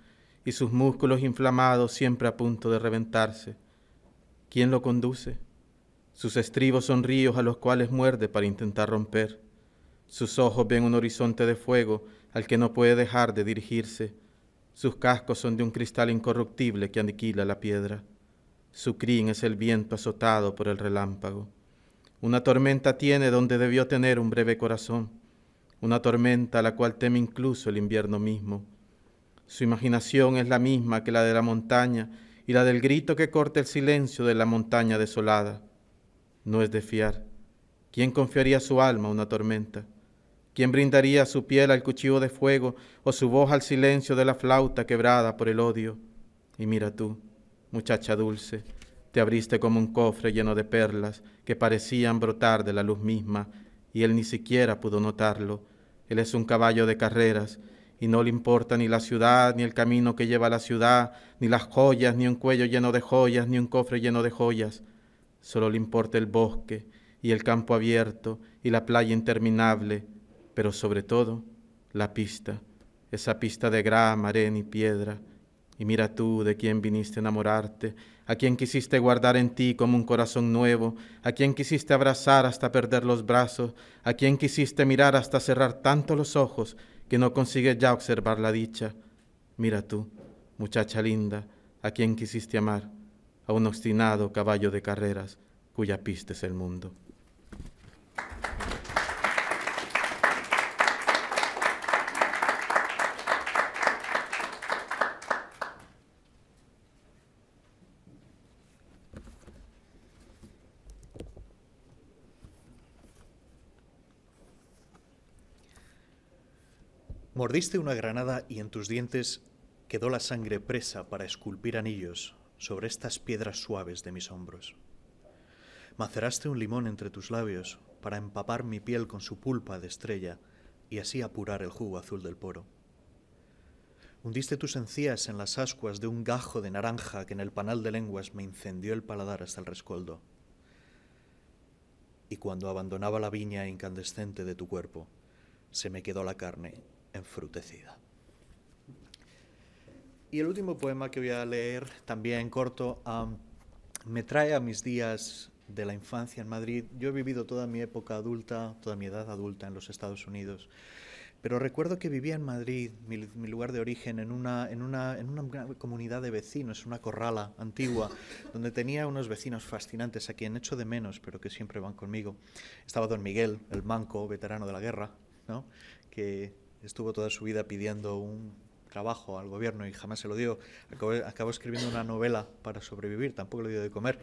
y sus músculos inflamados siempre a punto de reventarse. ¿Quién lo conduce? Sus estribos son ríos a los cuales muerde para intentar romper. Sus ojos ven un horizonte de fuego al que no puede dejar de dirigirse. Sus cascos son de un cristal incorruptible que aniquila la piedra. Su crin es el viento azotado por el relámpago. Una tormenta tiene donde debió tener un breve corazón. una tormenta a la cual teme incluso el invierno mismo. Su imaginación es la misma que la de la montaña y la del grito que corta el silencio de la montaña desolada. No es de fiar. ¿Quién confiaría su alma a una tormenta? ¿Quién brindaría su piel al cuchillo de fuego o su voz al silencio de la flauta quebrada por el odio? Y mira tú, muchacha dulce, te abriste como un cofre lleno de perlas que parecían brotar de la luz misma, y él ni siquiera pudo notarlo. Él es un caballo de carreras, y no le importa ni la ciudad, ni el camino que lleva a la ciudad, ni las joyas, ni un cuello lleno de joyas, ni un cofre lleno de joyas. Solo le importa el bosque, y el campo abierto, y la playa interminable, pero sobre todo la pista, esa pista de grama, arena y piedra. Y mira tú de quién viniste a enamorarte, a quien quisiste guardar en ti como un corazón nuevo, a quien quisiste abrazar hasta perder los brazos, a quien quisiste mirar hasta cerrar tanto los ojos que no consigues ya observar la dicha. Mira tú, muchacha linda, a quien quisiste amar, a un obstinado caballo de carreras cuya pista es el mundo. Mordiste una granada y en tus dientes quedó la sangre presa para esculpir anillos sobre estas piedras suaves de mis hombros. Maceraste un limón entre tus labios para empapar mi piel con su pulpa de estrella y así apurar el jugo azul del poro. Hundiste tus encías en las ascuas de un gajo de naranja que en el panal de lenguas me incendió el paladar hasta el rescoldo. Y cuando abandonaba la viña incandescente de tu cuerpo, se me quedó la carne enfrutecida. Y el último poema que voy a leer, también corto, me trae a mis días de la infancia en Madrid. Yo he vivido toda mi época adulta, toda mi edad adulta en los Estados Unidos. Pero recuerdo que vivía en Madrid, mi, lugar de origen, en una, en, una, en una comunidad de vecinos, una corrala antigua, donde tenía unos vecinos fascinantes a quien echo de menos, pero que siempre van conmigo. Estaba don Miguel, el manco, veterano de la guerra, ¿no? que estuvo toda su vida pidiendo un trabajo al gobierno y jamás se lo dio. Acabó, escribiendo una novela para sobrevivir, tampoco le dio de comer.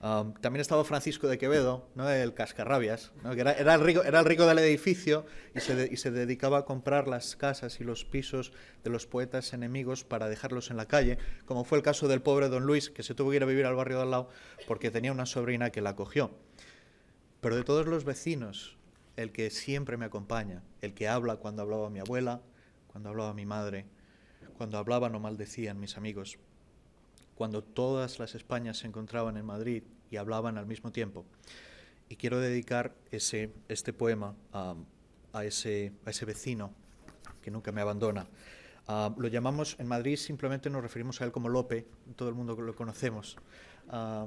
también estaba Francisco de Quevedo, ¿no? el cascarrabias, que era, el rico, del edificio y se, y se dedicaba a comprar las casas y los pisos de los poetas enemigos para dejarlos en la calle, como fue el caso del pobre don Luis, que se tuvo que ir a vivir al barrio de al lado porque tenía una sobrina que la acogió. Pero de todos los vecinos el que siempre me acompaña, el que habla cuando hablaba mi abuela, cuando hablaba mi madre, cuando hablaban o maldecían mis amigos, cuando todas las Españas se encontraban en Madrid y hablaban al mismo tiempo. Y quiero dedicar ese, este poema a, ese, a ese vecino que nunca me abandona. Ah, lo llamamos en Madrid, simplemente nos referimos a él como Lope, todo el mundo lo conocemos. Ah,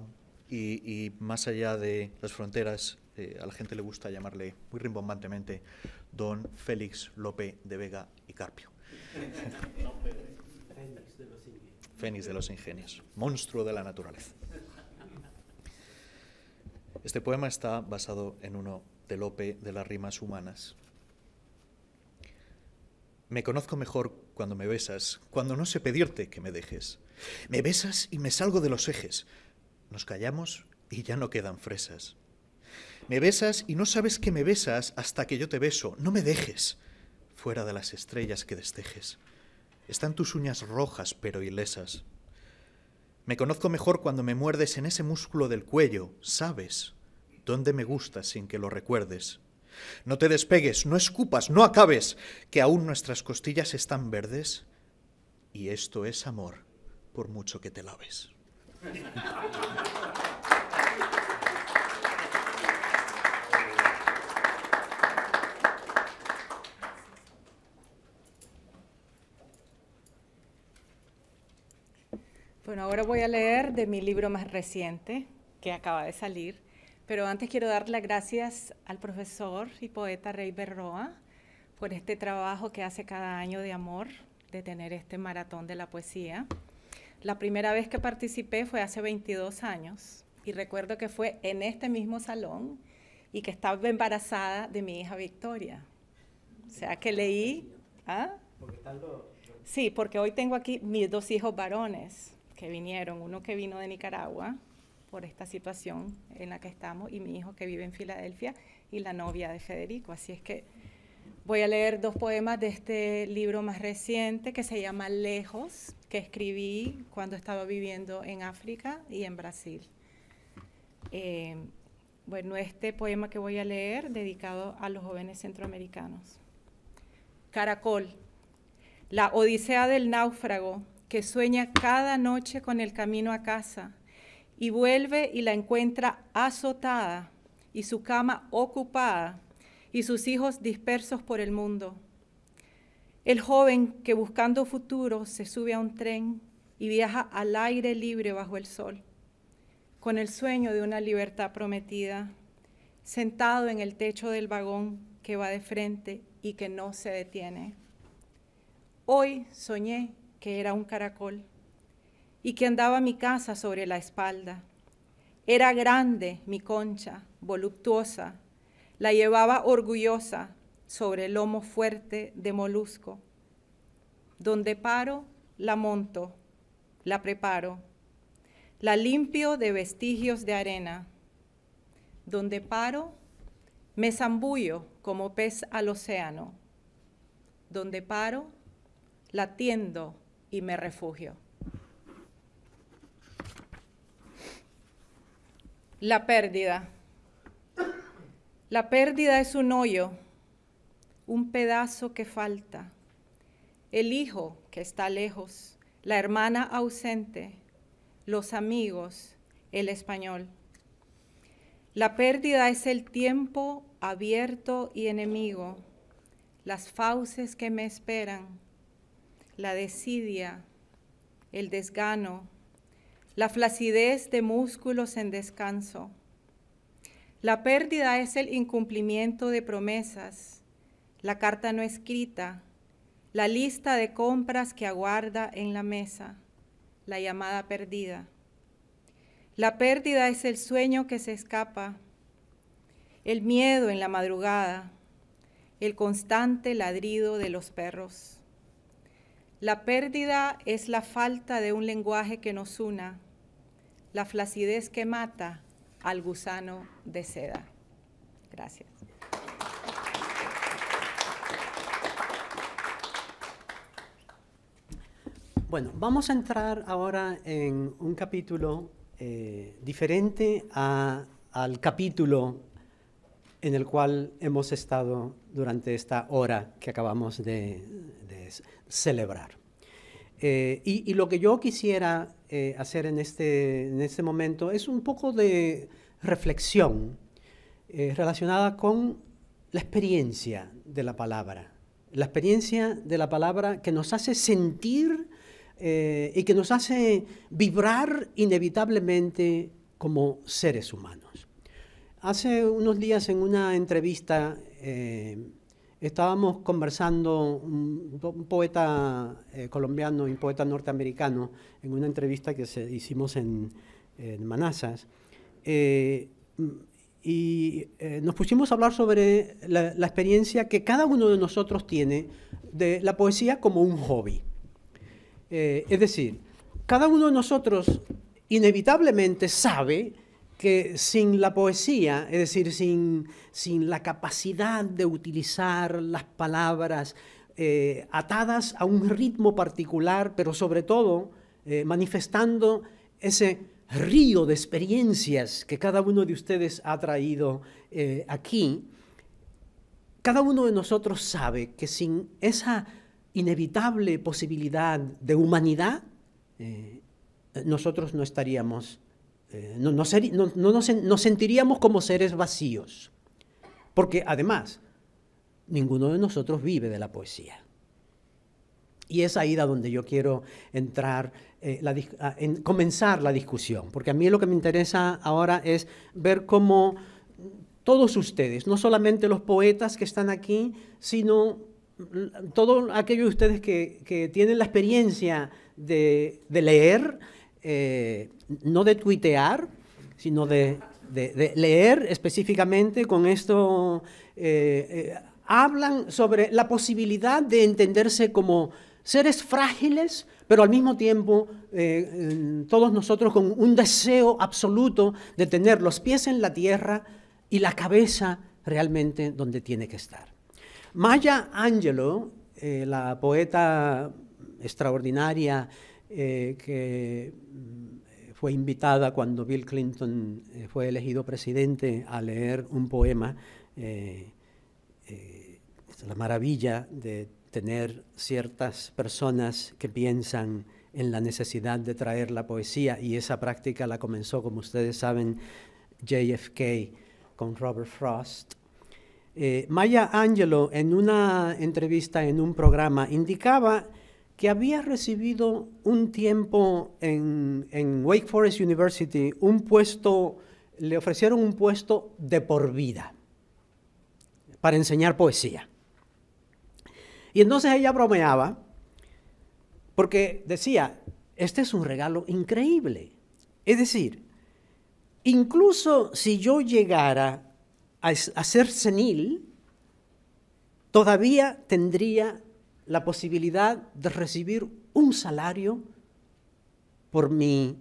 y, y, más allá de las fronteras eh, a la gente le gusta llamarle muy rimbombantemente don Félix Lope de Vega y Carpio. Fénix de los ingenios, monstruo de la naturaleza. Este poema está basado en uno de Lope de las rimas humanas. Me conozco mejor cuando me besas, cuando no sé pedirte que me dejes. Me besas y me salgo de los ejes. Nos callamos y ya no quedan fresas. Me besas y no sabes que me besas hasta que yo te beso. No me dejes fuera de las estrellas que destejes. Están tus uñas rojas pero ilesas. Me conozco mejor cuando me muerdes en ese músculo del cuello. Sabes dónde me gustas sin que lo recuerdes. No te despegues, no escupas, no acabes, que aún nuestras costillas están verdes. Y esto es amor, por mucho que te laves. Bueno, ahora voy a leer de mi libro más reciente, que acaba de salir, pero antes quiero dar las gracias al profesor y poeta Rey Berroa por este trabajo que hace cada año de amor, de tener este maratón de la poesía. La primera vez que participé fue hace 22 años y recuerdo que fue en este mismo salón y que estaba embarazada de mi hija Victoria. O sea que leí. ¿ah? Sí, porque hoy tengo aquí mis dos hijos varones que vinieron, uno que vino de Nicaragua por esta situación en la que estamos y mi hijo que vive en Filadelfia y la novia de Federico. Así es que voy a leer dos poemas de este libro más reciente que se llama Lejos, que escribí cuando estaba viviendo en África y en Brasil. Eh, bueno, este poema que voy a leer dedicado a los jóvenes centroamericanos. Caracol, la odisea del náufrago que sueña cada noche con el camino a casa y vuelve y la encuentra azotada y su cama ocupada y sus hijos dispersos por el mundo. El joven que buscando futuro se sube a un tren y viaja al aire libre bajo el sol, con el sueño de una libertad prometida, sentado en el techo del vagón que va de frente y que no se detiene. Hoy soñé que era un caracol y que andaba mi casa sobre la espalda. Era grande mi concha, voluptuosa, la llevaba orgullosa sobre el lomo fuerte de molusco. Donde paro, la monto, la preparo, la limpio de vestigios de arena. Donde paro, me zambullo como pez al océano. Donde paro, la tiendo y me refugio. La pérdida. La pérdida es un hoyo, un pedazo que falta, el hijo que está lejos, la hermana ausente, los amigos, el español. La pérdida es el tiempo abierto y enemigo, las fauces que me esperan, la desidia, el desgano, la flacidez de músculos en descanso. La pérdida es el incumplimiento de promesas, la carta no escrita, la lista de compras que aguarda en la mesa, la llamada perdida. La pérdida es el sueño que se escapa, el miedo en la madrugada, el constante ladrido de los perros. La pérdida es la falta de un lenguaje que nos una, la flacidez que mata al gusano de seda. Gracias. Bueno, vamos a entrar ahora en un capítulo eh, diferente al capítulo en el cual hemos estado durante esta hora que acabamos de, celebrar. Eh, y, lo que yo quisiera eh, hacer en este, en este momento es un poco de reflexión eh, relacionada con la experiencia de la palabra. La experiencia de la palabra que nos hace sentir y que nos hace vibrar inevitablemente como seres humanos. Hace unos días en una entrevista estábamos conversando, un, poeta eh, colombiano y un poeta norteamericano, en una entrevista que se, hicimos en, en Manassas, eh, y nos pusimos a hablar sobre la, la, experiencia que cada uno de nosotros tiene de la poesía como un hobby. es decir, cada uno de nosotros inevitablemente sabe que sin la poesía, es decir, sin, sin la capacidad de utilizar las palabras eh, atadas a un ritmo particular, pero sobre todo eh, manifestando ese río de experiencias que cada uno de ustedes ha traído eh, aquí, cada uno de nosotros sabe que sin esa inevitable posibilidad de humanidad, nosotros no estaríamos eh, no, nos, sentiríamos como seres vacíos, porque además ninguno de nosotros vive de la poesía. Y es ahí donde yo quiero entrar, eh, en comenzar la discusión, porque a mí lo que me interesa ahora es ver cómo todos ustedes, no solamente los poetas que están aquí, sino todos aquellos de ustedes que, tienen la experiencia de, de leer, eh, no de tuitear, sino de, leer específicamente con esto eh, eh, hablan sobre la posibilidad de entenderse como seres frágiles, pero al mismo tiempo todos nosotros con un deseo absoluto de tener los pies en la tierra y la cabeza realmente donde tiene que estar. Maya Angelou, la poeta extraordinaria eh, que mm, fue invitada cuando Bill Clinton fue elegido presidente a leer un poema, la maravilla de tener ciertas personas que piensan en la necesidad de traer la poesía y esa práctica la comenzó, como ustedes saben, JFK con Robert Frost. Eh, Maya Angelou en una entrevista en un programa indicaba que había recibido un tiempo en, Wake Forest University, un puesto, le ofrecieron un puesto de por vida para enseñar poesía. Y entonces ella bromeaba porque decía, este es un regalo increíble. Es decir, incluso si yo llegara a, ser senil, todavía tendría la posibilidad de recibir un salario por mi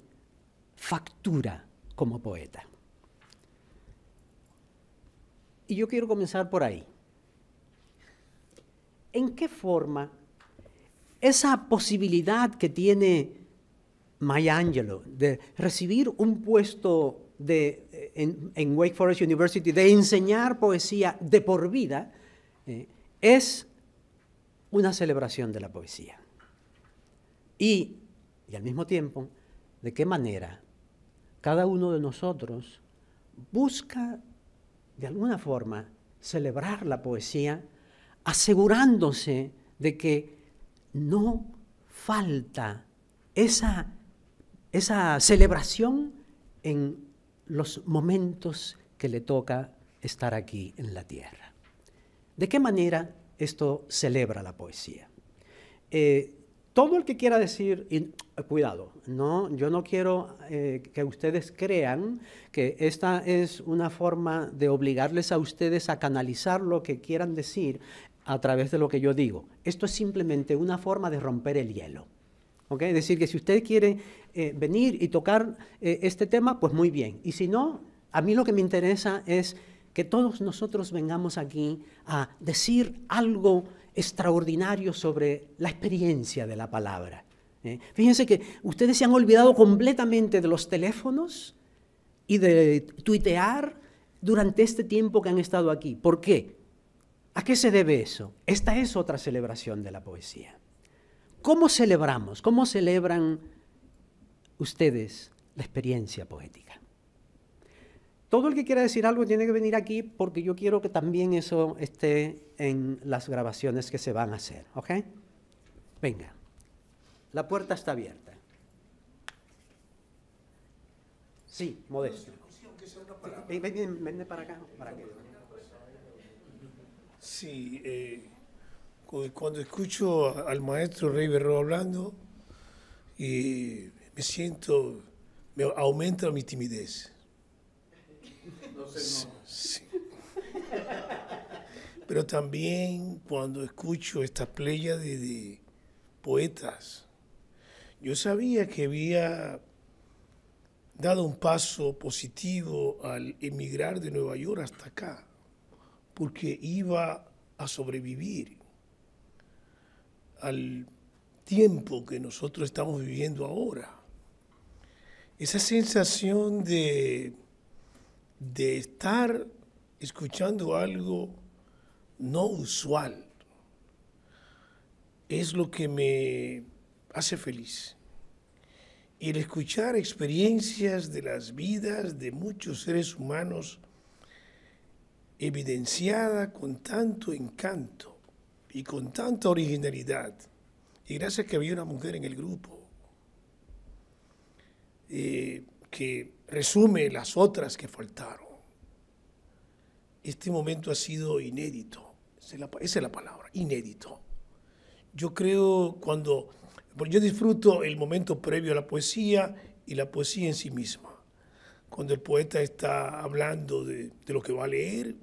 factura como poeta. Y yo quiero comenzar por ahí. ¿en qué forma esa posibilidad que tiene Maya de recibir un puesto de, en, Wake Forest University, de enseñar poesía de por vida, eh, es una celebración de la poesía. Y, y al mismo tiempo, de qué manera cada uno de nosotros busca de alguna forma celebrar la poesía asegurándose de que no falta esa, esa celebración en los momentos que le toca estar aquí en la tierra. ¿De qué manera esto celebra la poesía? Eh, todo el que quiera decir, cuidado, no, yo no quiero eh, que ustedes crean que esta es una forma de obligarles a ustedes a canalizar lo que quieran decir a través de lo que yo digo. Esto es simplemente una forma de romper el hielo. ¿okay? Es decir, que si usted quiere eh, venir y tocar este tema, pues muy bien. Y si no, a mí lo que me interesa es que todos nosotros vengamos aquí a decir algo extraordinario sobre la experiencia de la palabra. ¿eh? Fíjense que ustedes se han olvidado completamente de los teléfonos y de tuitear durante este tiempo que han estado aquí. ¿Por qué? ¿A qué se debe eso? Esta es otra celebración de la poesía. ¿Cómo celebramos? ¿Cómo celebran ustedes la experiencia poética? Todo el que quiera decir algo tiene que venir aquí porque yo quiero que también eso esté en las grabaciones que se van a hacer. ¿Ok? Venga. La puerta está abierta. Sí, modesto. Ven, para acá. Para que... Sí, eh, cuando escucho al maestro Rey Berro hablando, y me siento, me aumenta mi timidez. No sé, Pero también cuando escucho esta playa de poetas, yo sabía que había dado un paso positivo al emigrar de Nueva York hasta acá porque iba a sobrevivir al tiempo que nosotros estamos viviendo ahora. Esa sensación de, de estar escuchando algo no usual es lo que me hace feliz. Y el escuchar experiencias de las vidas de muchos seres humanos evidenciada con tanto encanto y con tanta originalidad. Y gracias que había una mujer en el grupo eh, que resume las otras que faltaron. Este momento ha sido inédito. Esa es la, palabra, inédito. Yo creo cuando, yo disfruto el momento previo a la poesía y la poesía en sí misma cuando el poeta está hablando de, lo que va a leer,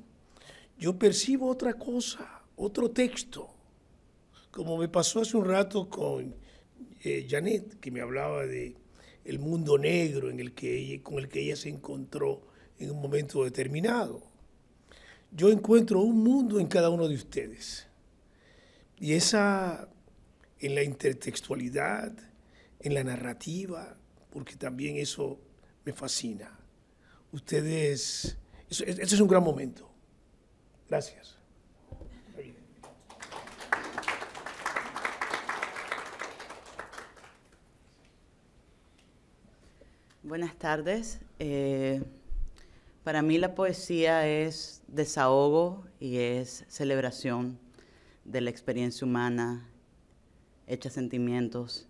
yo percibo otra cosa, otro texto, como me pasó hace un rato con eh, Janet, que me hablaba de el mundo negro en el que con el que ella se encontró en un momento determinado. Yo encuentro un mundo en cada uno de ustedes. Y esa, en la intertextualidad, en la narrativa, porque también eso me fascina. Ustedes, eso, es un gran momento. Gracias. Buenas tardes. Eh, para mí la poesía es desahogo y es celebración de la experiencia humana, hecha sentimientos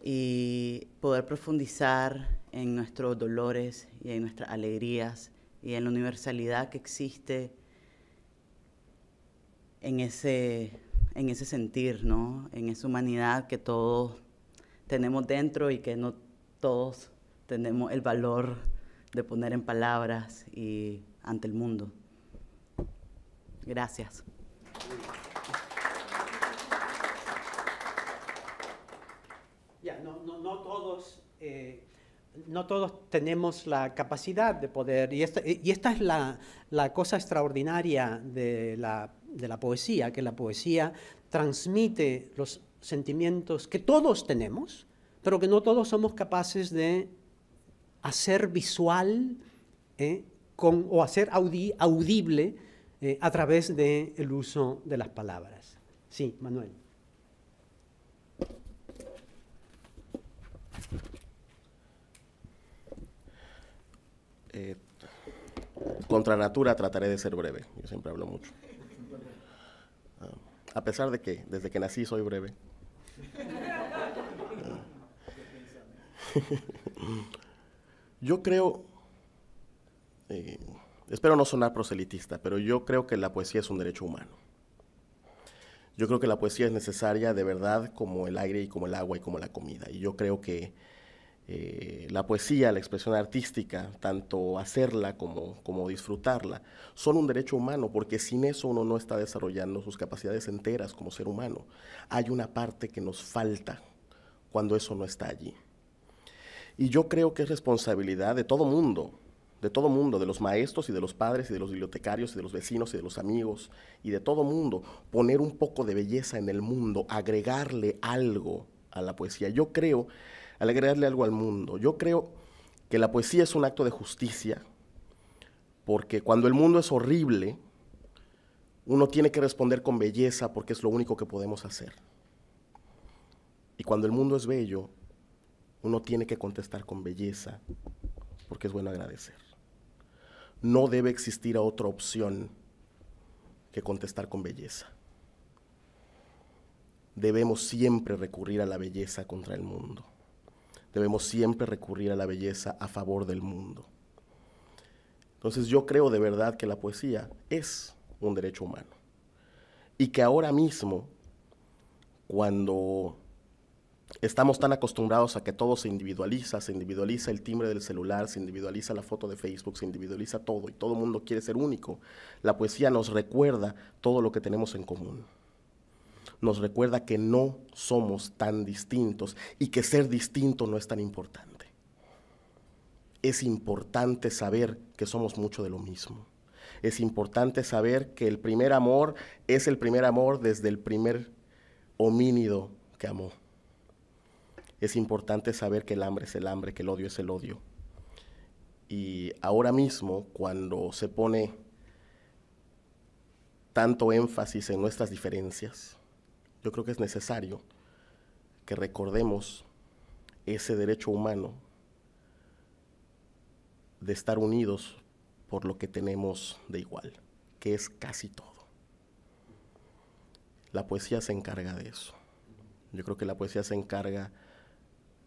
y poder profundizar en nuestros dolores y en nuestras alegrías y en la universalidad que existe en ese, en ese sentir, ¿no? en esa humanidad que todos tenemos dentro y que no todos tenemos el valor de poner en palabras y ante el mundo. Gracias. no, todos, eh, no todos tenemos la capacidad de poder, y esta, y esta es la, la cosa extraordinaria de la, de la poesía, que la poesía transmite los sentimientos que todos tenemos, pero que no todos somos capaces de hacer visual eh, con, o hacer audible eh, a través del uso de las palabras. Sí, Manuel. Eh, contra natura trataré de ser breve. Yo siempre hablo mucho. Ah, a pesar de que desde que nací soy breve. Yo creo, eh, espero no sonar proselitista, pero yo creo que la poesía es un derecho humano. Yo creo que la poesía es necesaria de verdad como el aire y como el agua y como la comida. Y yo creo que eh, la poesía, la expresión artística, tanto hacerla como, como disfrutarla, son un derecho humano, porque sin eso uno no está desarrollando sus capacidades enteras como ser humano. Hay una parte que nos falta cuando eso no está allí. Y yo creo que es responsabilidad de todo mundo, de todo mundo, de los maestros y de los padres y de los bibliotecarios y de los vecinos y de los amigos y de todo mundo, poner un poco de belleza en el mundo, agregarle algo a la poesía. Yo creo, al agregarle algo al mundo, yo creo que la poesía es un acto de justicia, porque cuando el mundo es horrible, uno tiene que responder con belleza porque es lo único que podemos hacer. Y cuando el mundo es bello, uno tiene que contestar con belleza, porque es bueno agradecer. No debe existir otra opción que contestar con belleza. Debemos siempre recurrir a la belleza contra el mundo. Debemos siempre recurrir a la belleza a favor del mundo. Entonces yo creo de verdad que la poesía es un derecho humano. Y que ahora mismo, cuando Estamos tan acostumbrados a que todo se individualiza, se individualiza el timbre del celular, se individualiza la foto de Facebook, se individualiza todo y todo el mundo quiere ser único. La poesía nos recuerda todo lo que tenemos en común. Nos recuerda que no somos tan distintos y que ser distinto no es tan importante. Es importante saber que somos mucho de lo mismo. Es importante saber que el primer amor es el primer amor desde el primer homínido que amó es importante saber que el hambre es el hambre, que el odio es el odio. Y ahora mismo, cuando se pone tanto énfasis en nuestras diferencias, yo creo que es necesario que recordemos ese derecho humano de estar unidos por lo que tenemos de igual, que es casi todo. La poesía se encarga de eso. Yo creo que la poesía se encarga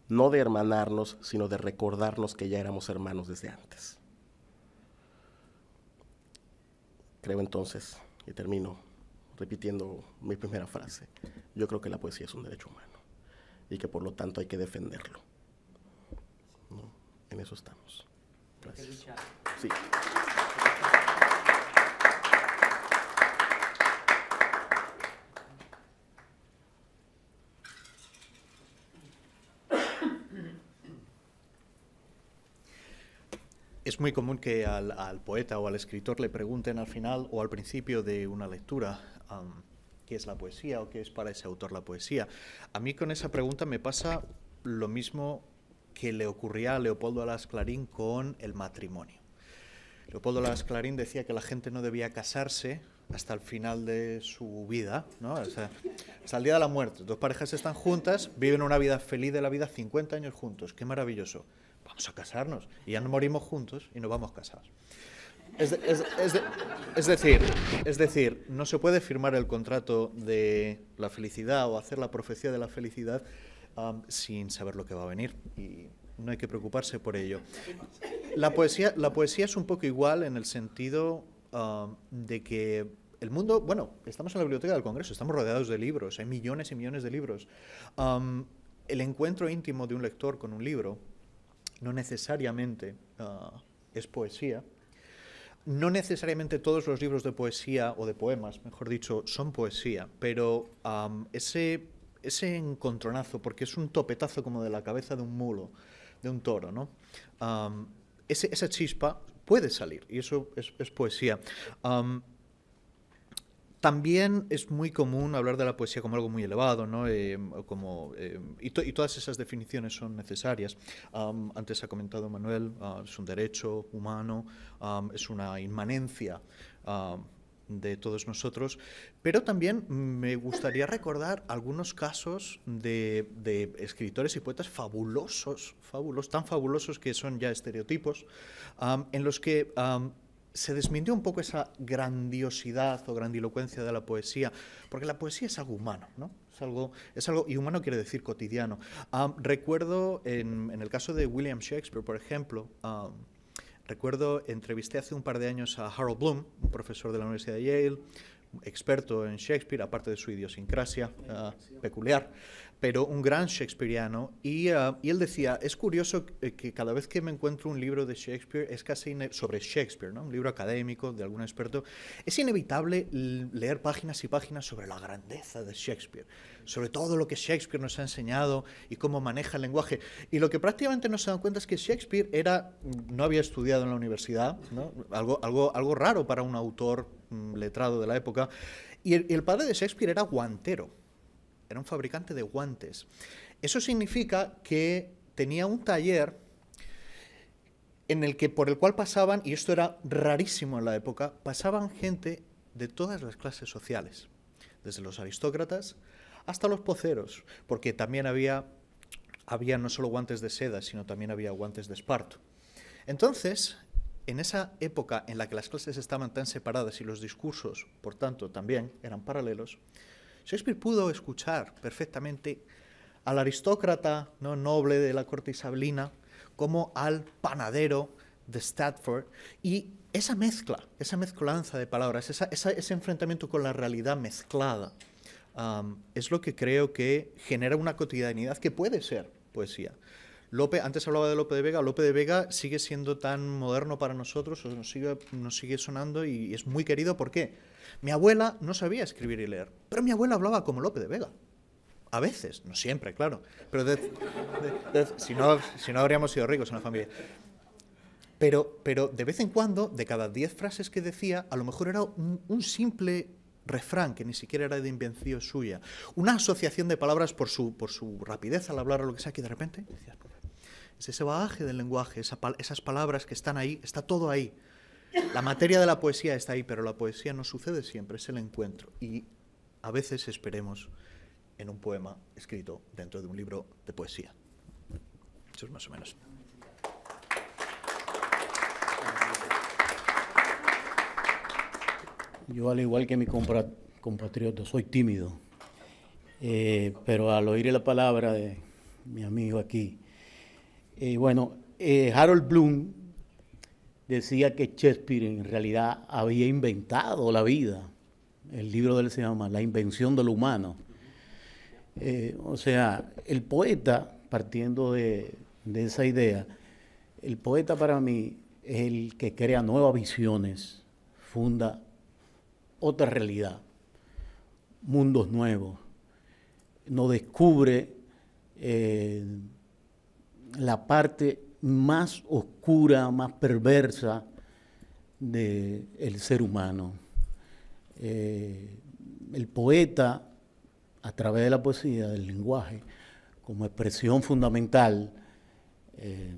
no de hermanarnos, sino de recordarnos que ya éramos hermanos desde antes. Creo entonces, y termino repitiendo mi primera frase, yo creo que la poesía es un derecho humano y que por lo tanto hay que defenderlo. En eso estamos. Gracias. Sí. Muy común que al, al, poeta o al escritor le pregunten al final o al principio de una lectura um, qué es la poesía o qué es para ese autor la poesía. A mí con esa pregunta me pasa lo mismo que le ocurría a Leopoldo Alas Clarín con el matrimonio. Leopoldo Alas Clarín decía que la gente no debía casarse hasta el final de su vida, ¿no? O sea, hasta el día de la muerte. Dos parejas están juntas, viven una vida feliz de la vida, 50 años juntos, qué maravilloso. Vamos a casarnos y ya no morimos juntos y nos vamos casar. Es, es, es, es, decir, es decir, no se puede firmar el contrato de la felicidad o hacer la profecía de la felicidad um, sin saber lo que va a venir y no hay que preocuparse por ello. La poesía, la poesía es un poco igual en el sentido um, de que el mundo, bueno, estamos en la biblioteca del Congreso, estamos rodeados de libros, hay millones y millones de libros. Um, el encuentro íntimo de un lector con un libro no necesariamente uh, es poesía, no necesariamente todos los libros de poesía o de poemas, mejor dicho, son poesía, pero ese, ese encontronazo, porque es un topetazo como de la cabeza de un mulo, de un toro, ¿no? Esa chispa puede salir y eso es, es poesía. También es muy común hablar de la poesía como algo muy elevado, ¿no? Eh, como, eh, y, to y, todas esas definiciones son necesarias. Um, antes ha comentado Manuel, uh, es un derecho humano, um, es una inmanencia uh, de todos nosotros, pero también me gustaría recordar algunos casos de, escritores y poetas fabulosos, fabulosos, tan fabulosos que son ya estereotipos, um, en los que se desmintió un poco esa grandiosidad o grandilocuencia de la poesía, porque la poesía es algo humano, ¿no? Es algo, es algo y humano quiere decir cotidiano. Um, recuerdo en, en, el caso de William Shakespeare, por ejemplo, um, recuerdo, entrevisté hace un par de años a Harold Bloom, un profesor de la Universidad de Yale, experto en Shakespeare, aparte de su idiosincrasia uh, peculiar pero un gran shakespeariano. Y, y él decía, es curioso que cada vez que me encuentro un libro de Shakespeare, es casi sobre Shakespeare, ¿no? un libro académico de algún experto, es inevitable leer páginas y páginas sobre la grandeza de Shakespeare, sobre todo lo que Shakespeare nos ha enseñado y cómo maneja el lenguaje. Y lo que prácticamente no se dan cuenta es que Shakespeare era, no había estudiado en la universidad, algo, algo, algo raro para un autor letrado de la época, y el, el padre de Shakespeare era guantero era un fabricante de guantes. Eso significa que tenía un taller en el que por el cual pasaban, y esto era rarísimo en la época, pasaban gente de todas las clases sociales, desde los aristócratas hasta los poceros, porque también había, había no solo guantes de seda, sino también había guantes de esparto. Entonces, en esa época en la que las clases estaban tan separadas y los discursos, por tanto, también eran paralelos, Shakespeare pudo escuchar perfectamente al aristócrata ¿no? noble de la corte isabelina como al panadero de Stratford y esa mezcla, esa mezcolanza de palabras, ese enfrentamiento con la realidad mezclada, es lo que creo que genera una cotidianidad que puede ser poesía. Lope, antes hablaba de Lope de Vega, Lope de Vega sigue siendo tan moderno para nosotros, nos sigue, sonando y es muy querido. ¿Por qué? Mi abuela no sabía escribir y leer, pero mi abuela hablaba como Lope de Vega. A veces, no siempre, claro. Pero de, si, no, si no habríamos sido ricos en la familia. Pero, pero de vez en cuando, de cada diez frases que decía, a lo mejor era un, simple refrán que ni siquiera era de invención suya, una asociación de palabras por su, por su rapidez al hablar o lo que sea, que de repente decías, es ese bagaje del lenguaje, esa, esas palabras que están ahí, está todo ahí. La materia de la poesía está ahí, pero la poesía no sucede siempre, es el encuentro. Y a veces esperemos en un poema escrito dentro de un libro de poesía. Eso es más o menos. Yo, al igual que mi compatriota, soy tímido, eh, pero al oír la palabra de mi amigo aquí, eh, bueno, eh, Harold Bloom decía que Shakespeare en realidad había inventado la vida. El libro de él se llama La invención de lo humano. Eh, o sea, el poeta, partiendo de, esa idea, el poeta para mí es el que crea nuevas visiones, funda otra realidad, mundos nuevos, nos descubre la parte más oscura, más perversa del ser humano. Eh, el poeta, a través de la poesía, del lenguaje, como expresión fundamental, eh,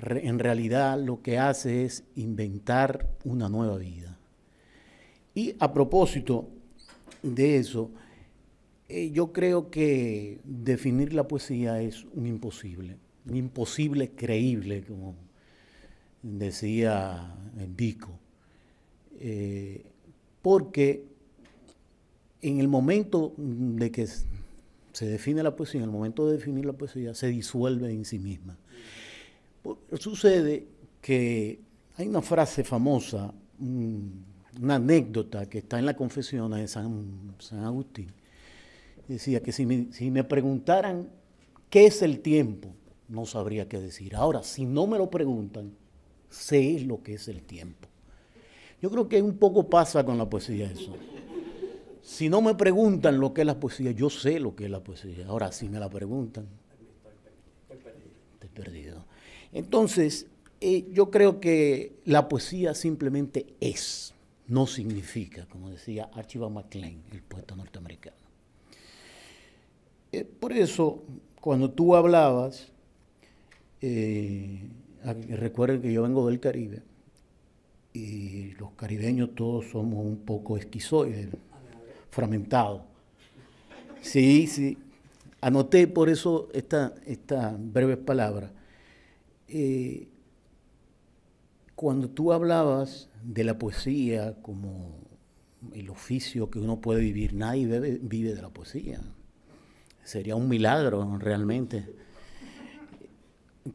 en realidad lo que hace es inventar una nueva vida. Y a propósito de eso, eh, yo creo que definir la poesía es un imposible, un imposible creíble, como decía Vico, eh, porque en el momento de que se define la poesía, en el momento de definir la poesía, se disuelve en sí misma. Sucede que hay una frase famosa, una anécdota que está en la confesión de San Agustín. Decía que si me, si me preguntaran qué es el tiempo, no sabría qué decir. Ahora, si no me lo preguntan, sé lo que es el tiempo. Yo creo que un poco pasa con la poesía eso. Si no me preguntan lo que es la poesía, yo sé lo que es la poesía. Ahora, si me la preguntan, estoy perdido. Entonces, eh, yo creo que la poesía simplemente es, no significa, como decía Archibald MacLean, el poeta norteamericano. Eh, por eso, cuando tú hablabas, eh, recuerden que yo vengo del Caribe y los caribeños todos somos un poco esquizoides, fragmentados. Sí, sí. Anoté por eso estas esta breves palabras. Eh, cuando tú hablabas de la poesía como el oficio que uno puede vivir, nadie vive de la poesía. Sería un milagro realmente.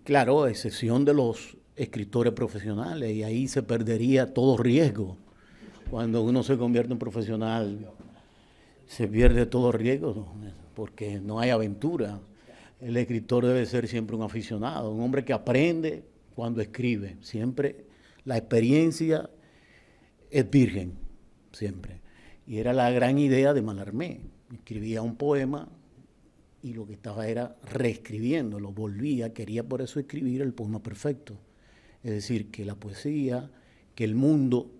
Claro, a excepción de los escritores profesionales, y ahí se perdería todo riesgo. Cuando uno se convierte en profesional, se pierde todo riesgo, porque no hay aventura. El escritor debe ser siempre un aficionado, un hombre que aprende cuando escribe. Siempre la experiencia es virgen, siempre. Y era la gran idea de Malarmé. Escribía un poema y lo que estaba era reescribiendo, lo volvía, quería por eso escribir el poema perfecto. Es decir, que la poesía, que el mundo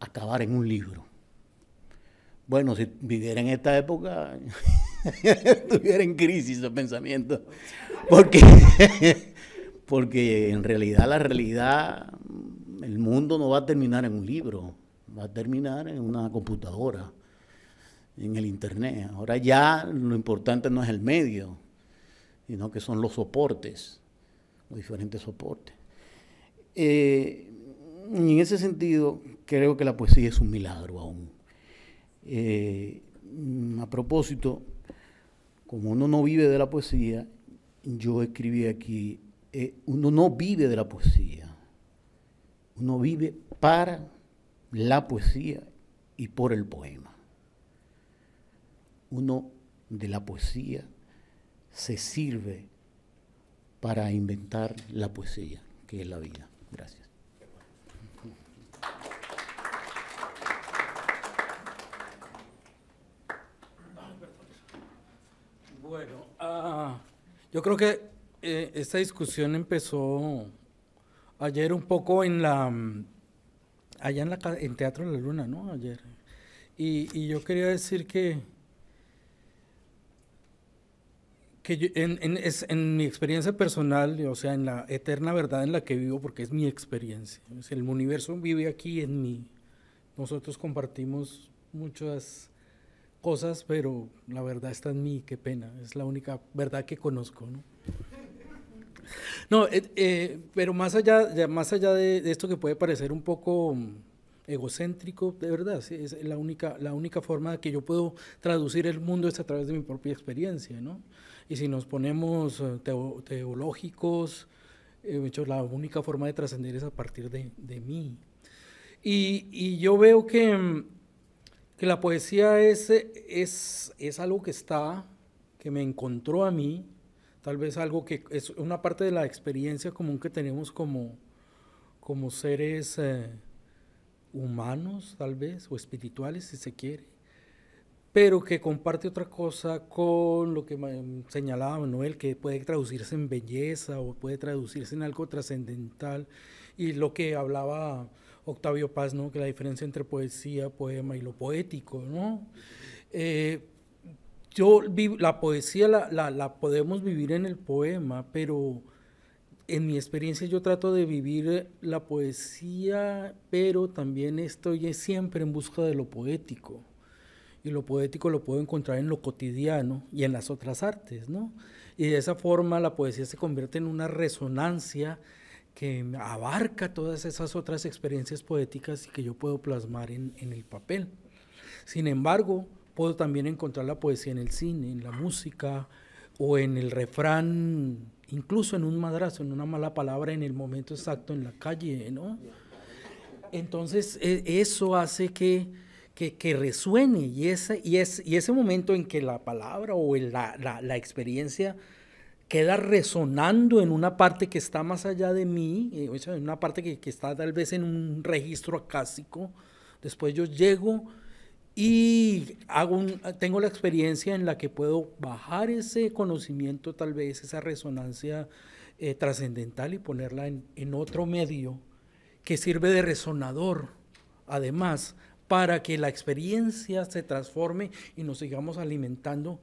acabara en un libro. Bueno, si viviera en esta época, estuviera en crisis de pensamiento. Porque, porque en realidad la realidad, el mundo no va a terminar en un libro, va a terminar en una computadora en el Internet. Ahora ya lo importante no es el medio, sino que son los soportes, los diferentes soportes. Eh, en ese sentido, creo que la poesía es un milagro aún. Eh, a propósito, como uno no vive de la poesía, yo escribí aquí, eh, uno no vive de la poesía, uno vive para la poesía y por el poema uno de la poesía se sirve para inventar la poesía, que es la vida. Gracias. Bueno, ah, yo creo que eh, esta discusión empezó ayer un poco en la allá en la en Teatro de la Luna, ¿no? Ayer. y yo quería decir que que en, mi experiencia personal, o sea, en la eterna verdad en la que vivo, porque es mi experiencia. el universo vive aquí en mí. Nosotros compartimos muchas cosas, pero la verdad está en mí, qué pena. Es la única verdad que conozco, ¿no? No, eh, eh, pero más allá, más allá de, esto que puede parecer un poco egocéntrico, de verdad, es la única, la única forma que yo puedo traducir el mundo es a través de mi propia experiencia, ¿no? Y si nos ponemos eh, teológicos, eh, la única forma de trascender es a partir de, mí. Y, yo veo que, que la poesía es, es, es, algo que está, que me encontró a mí, tal vez algo que es una parte de la experiencia común que tenemos como, como seres eh, humanos, tal vez, o espirituales, si se quiere pero que comparte otra cosa con lo que señalaba Manuel, que puede traducirse en belleza o puede traducirse en algo trascendental, y lo que hablaba Octavio Paz, ¿no? que la diferencia entre poesía, poema y lo poético. ¿no? Eh, yo, la poesía la, la, la podemos vivir en el poema, pero en mi experiencia yo trato de vivir la poesía, pero también estoy siempre en busca de lo poético. Y lo poético lo puedo encontrar en lo cotidiano y en las otras artes, ¿no? Y de esa forma la poesía se convierte en una resonancia que abarca todas esas otras experiencias poéticas y que yo puedo plasmar en, en el papel. Sin embargo, puedo también encontrar la poesía en el cine, en la música o en el refrán incluso en un madrazo, en una mala palabra, en el momento exacto en la calle, ¿no? Entonces e, eso hace que, que, resuene y ese, y, es, y ese momento en que la palabra o la, la, experiencia queda resonando en una parte que está más allá de mí, eh, en una parte que, que está tal vez en un registro acásico, después yo llego y tengo la experiencia en la que puedo bajar ese conocimiento, tal vez esa resonancia eh, trascendental y ponerla en, en otro medio que sirve de resonador, además, para que la experiencia se transforme y nos sigamos alimentando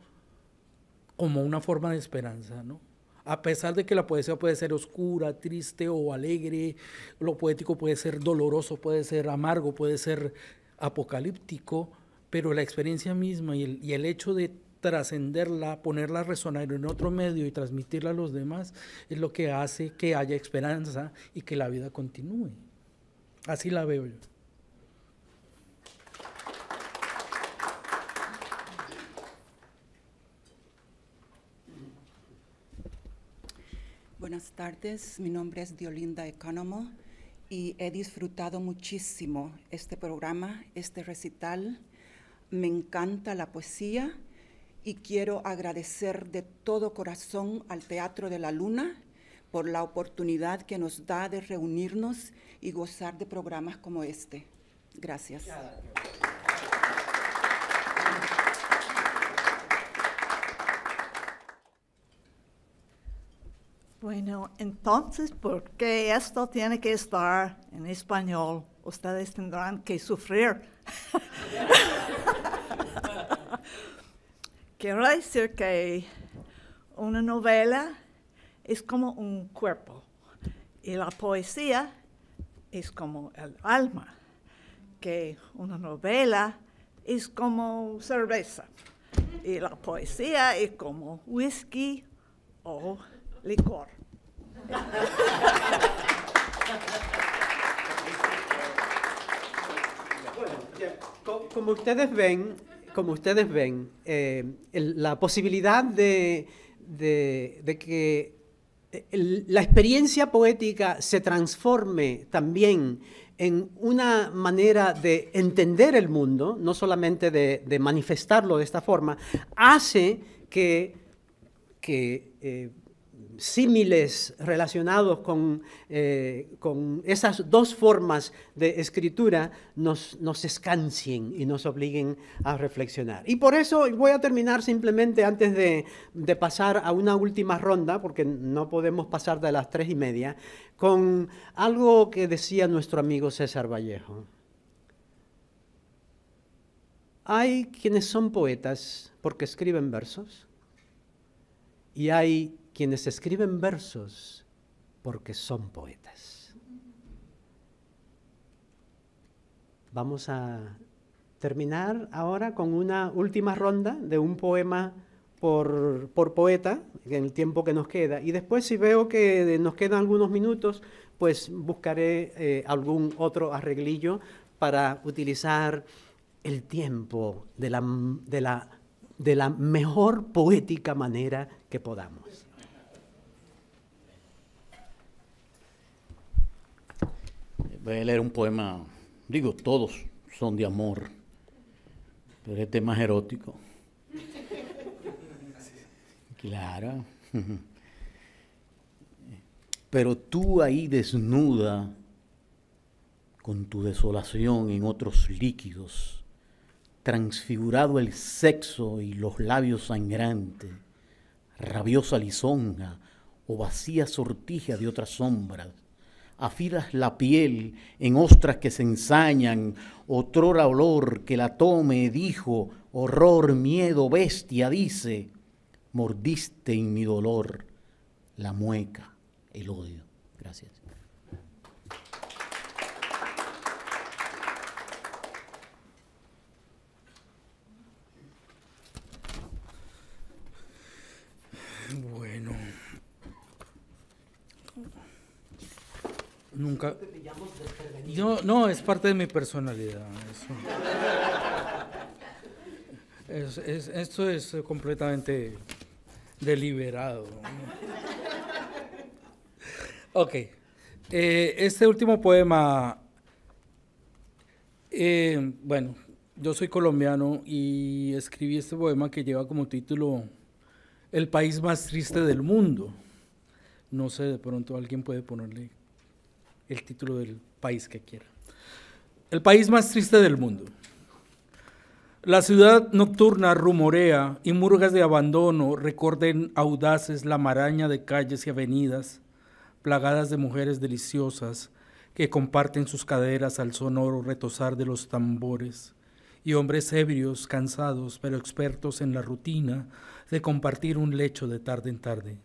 como una forma de esperanza, ¿no? A pesar de que la poesía puede ser oscura, triste o alegre, lo poético puede ser doloroso, puede ser amargo, puede ser apocalíptico, pero la experiencia misma y el, y el hecho de trascenderla, ponerla a resonar en otro medio y transmitirla a los demás es lo que hace que haya esperanza y que la vida continúe. Así la veo yo. Buenas tardes, mi nombre es Diolinda Economo y he disfrutado muchísimo este programa, este recital me encanta la poesía y quiero agradecer de todo corazón al Teatro de la Luna por la oportunidad que nos da de reunirnos y gozar de programas como este. Gracias. Bueno, entonces, ¿por qué esto tiene que estar en español? Ustedes tendrán que sufrir. Quiero decir que una novela es como un cuerpo y la poesía es como el alma, que una novela es como cerveza y la poesía es como whisky o licor. como ustedes ven, como ustedes ven, eh, la posibilidad de, que la experiencia poética se transforme también en una manera de entender el mundo, no solamente de, manifestarlo de esta forma, hace que, que eh, símiles relacionados con, eh, con, esas dos formas de escritura nos, nos escancien y nos obliguen a reflexionar. Y por eso voy a terminar simplemente antes de, de, pasar a una última ronda, porque no podemos pasar de las tres y media, con algo que decía nuestro amigo César Vallejo. Hay quienes son poetas porque escriben versos y hay quienes escriben versos porque son poetas. Vamos a terminar ahora con una última ronda de un poema por, poeta, en el tiempo que nos queda. Y después, si veo que nos quedan algunos minutos, pues buscaré eh, algún otro arreglillo para utilizar el tiempo de la, mejor poética manera que podamos. Voy a leer un poema, digo, todos son de amor, pero este es más erótico. Claro. Pero tú ahí desnuda, con tu desolación en otros líquidos, transfigurado el sexo y los labios sangrantes, rabiosa lisonja o vacía sortija de otras sombras, afilas la piel en ostras que se ensañan, otrora olor que la tome, dijo, horror, miedo, bestia, dice, mordiste en mi dolor la mueca, el odio. Gracias. Bueno. Nunca. No, no, es parte de mi personalidad. eso. Es- es- esto es completamente deliberado. Ok. Eh, este último poema, eh, bueno, yo soy colombiano y escribí este poema que lleva como título El país más triste del mundo. No sé, de pronto alguien puede ponerle el título del país que quiera. El país más triste del mundo. La ciudad nocturna rumorea y murgas de abandono recorden audaces la maraña de calles y avenidas plagadas de mujeres deliciosas que comparten sus caderas al sonoro retozar de los tambores y hombres ebrios, cansados, pero expertos en la rutina de compartir un lecho de tarde en tarde.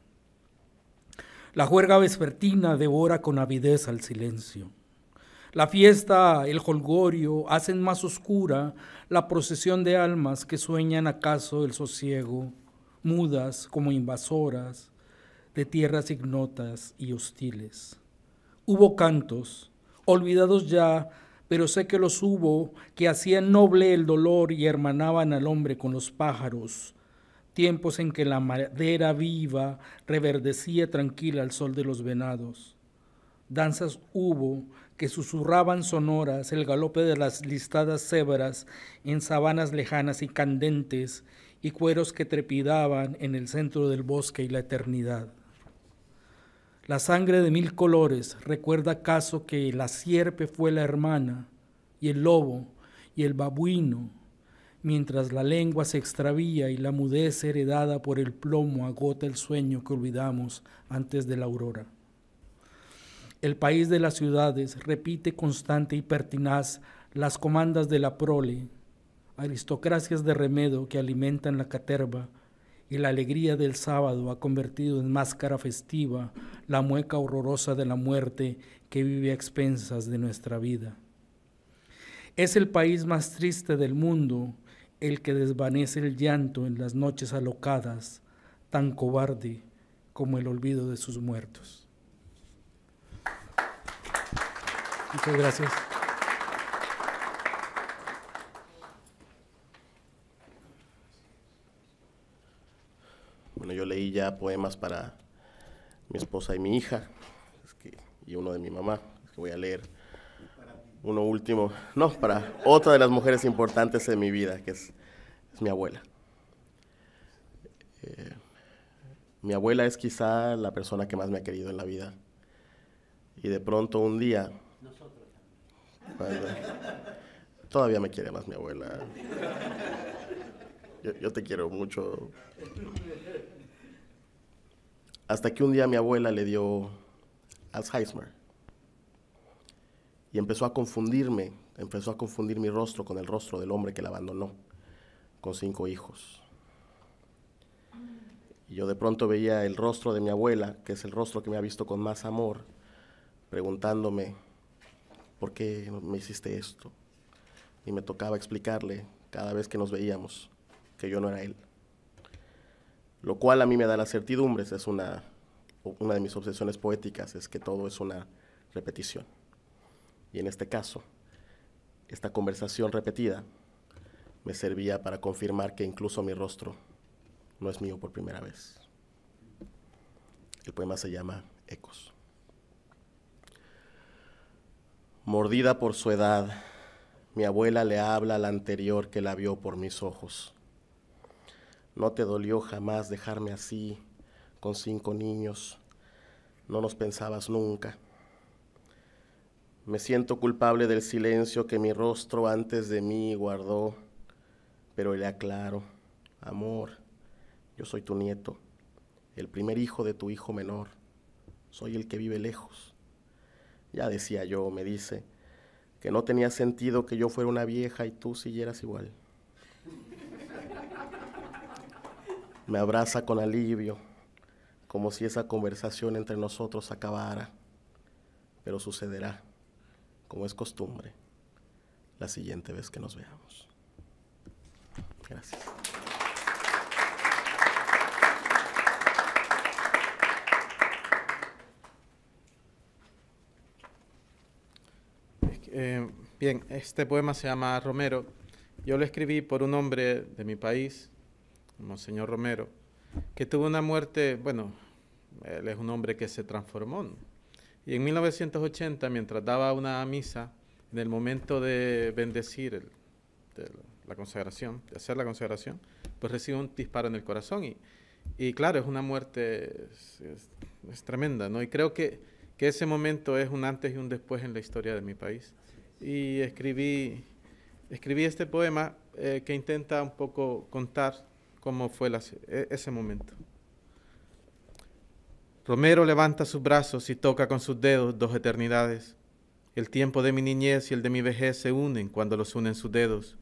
La juerga vespertina devora con avidez al silencio. La fiesta, el holgorio, hacen más oscura la procesión de almas que sueñan acaso el sosiego, mudas como invasoras de tierras ignotas y hostiles. Hubo cantos, olvidados ya, pero sé que los hubo, que hacían noble el dolor y hermanaban al hombre con los pájaros, tiempos en que la madera viva reverdecía tranquila al sol de los venados. Danzas hubo que susurraban sonoras el galope de las listadas cebras en sabanas lejanas y candentes y cueros que trepidaban en el centro del bosque y la eternidad. La sangre de mil colores recuerda acaso que la sierpe fue la hermana y el lobo y el babuino, mientras la lengua se extravía y la mudez heredada por el plomo agota el sueño que olvidamos antes de la aurora. El país de las ciudades repite constante y pertinaz las comandas de la prole, aristocracias de remedo que alimentan la caterva, y la alegría del sábado ha convertido en máscara festiva la mueca horrorosa de la muerte que vive a expensas de nuestra vida. Es el país más triste del mundo el que desvanece el llanto en las noches alocadas, tan cobarde como el olvido de sus muertos. Muchas gracias. Bueno, yo leí ya poemas para mi esposa y mi hija, y uno de mi mamá. Que voy a leer uno último, no, para otra de las mujeres importantes de mi vida, que es, mi abuela. Eh, mi abuela es quizá la persona que más me ha querido en la vida. Y de pronto un día... Bueno, todavía me quiere más mi abuela. Yo, yo te quiero mucho. Hasta que un día mi abuela le dio Alzheimer. Y empezó a confundirme, empezó a confundir mi rostro con el rostro del hombre que la abandonó, con cinco hijos. Y yo de pronto veía el rostro de mi abuela, que es el rostro que me ha visto con más amor, preguntándome, ¿por qué me hiciste esto? Y me tocaba explicarle cada vez que nos veíamos que yo no era él. Lo cual a mí me da la certidumbre, es una, una de mis obsesiones poéticas, es que todo es una repetición. Y en este caso, esta conversación repetida me servía para confirmar que incluso mi rostro no es mío por primera vez. El poema se llama Ecos. Mordida por su edad, mi abuela le habla a la anterior que la vio por mis ojos. No te dolió jamás dejarme así, con cinco niños. No nos pensabas nunca. Me siento culpable del silencio que mi rostro antes de mí guardó Pero le aclaro, amor, yo soy tu nieto, el primer hijo de tu hijo menor, soy el que vive lejos. Ya decía yo, me dice, que no tenía sentido que yo fuera una vieja y tú siguieras igual. Me abraza con alivio, como si esa conversación entre nosotros acabara, pero sucederá, como es costumbre, la siguiente vez que nos veamos. Gracias. Eh, bien, este poema se llama Romero. Yo lo escribí por un hombre de mi país, Monseñor Romero, que tuvo una muerte, bueno, él es un hombre que se transformó. Y en 1980, mientras daba una misa, en el momento de bendecir la consagración, de hacer la consagración, pues recibe un disparo en el corazón. Y, y claro, es una muerte, es, tremenda, ¿no? Y creo que, que ese momento es un antes y un después en la historia de mi país y escribí, escribí este poema eh, que intenta un poco contar cómo fue e, ese momento. Romero levanta sus brazos y toca con sus dedos dos eternidades. El tiempo de mi niñez y el de mi vejez se unen cuando los unen sus dedos.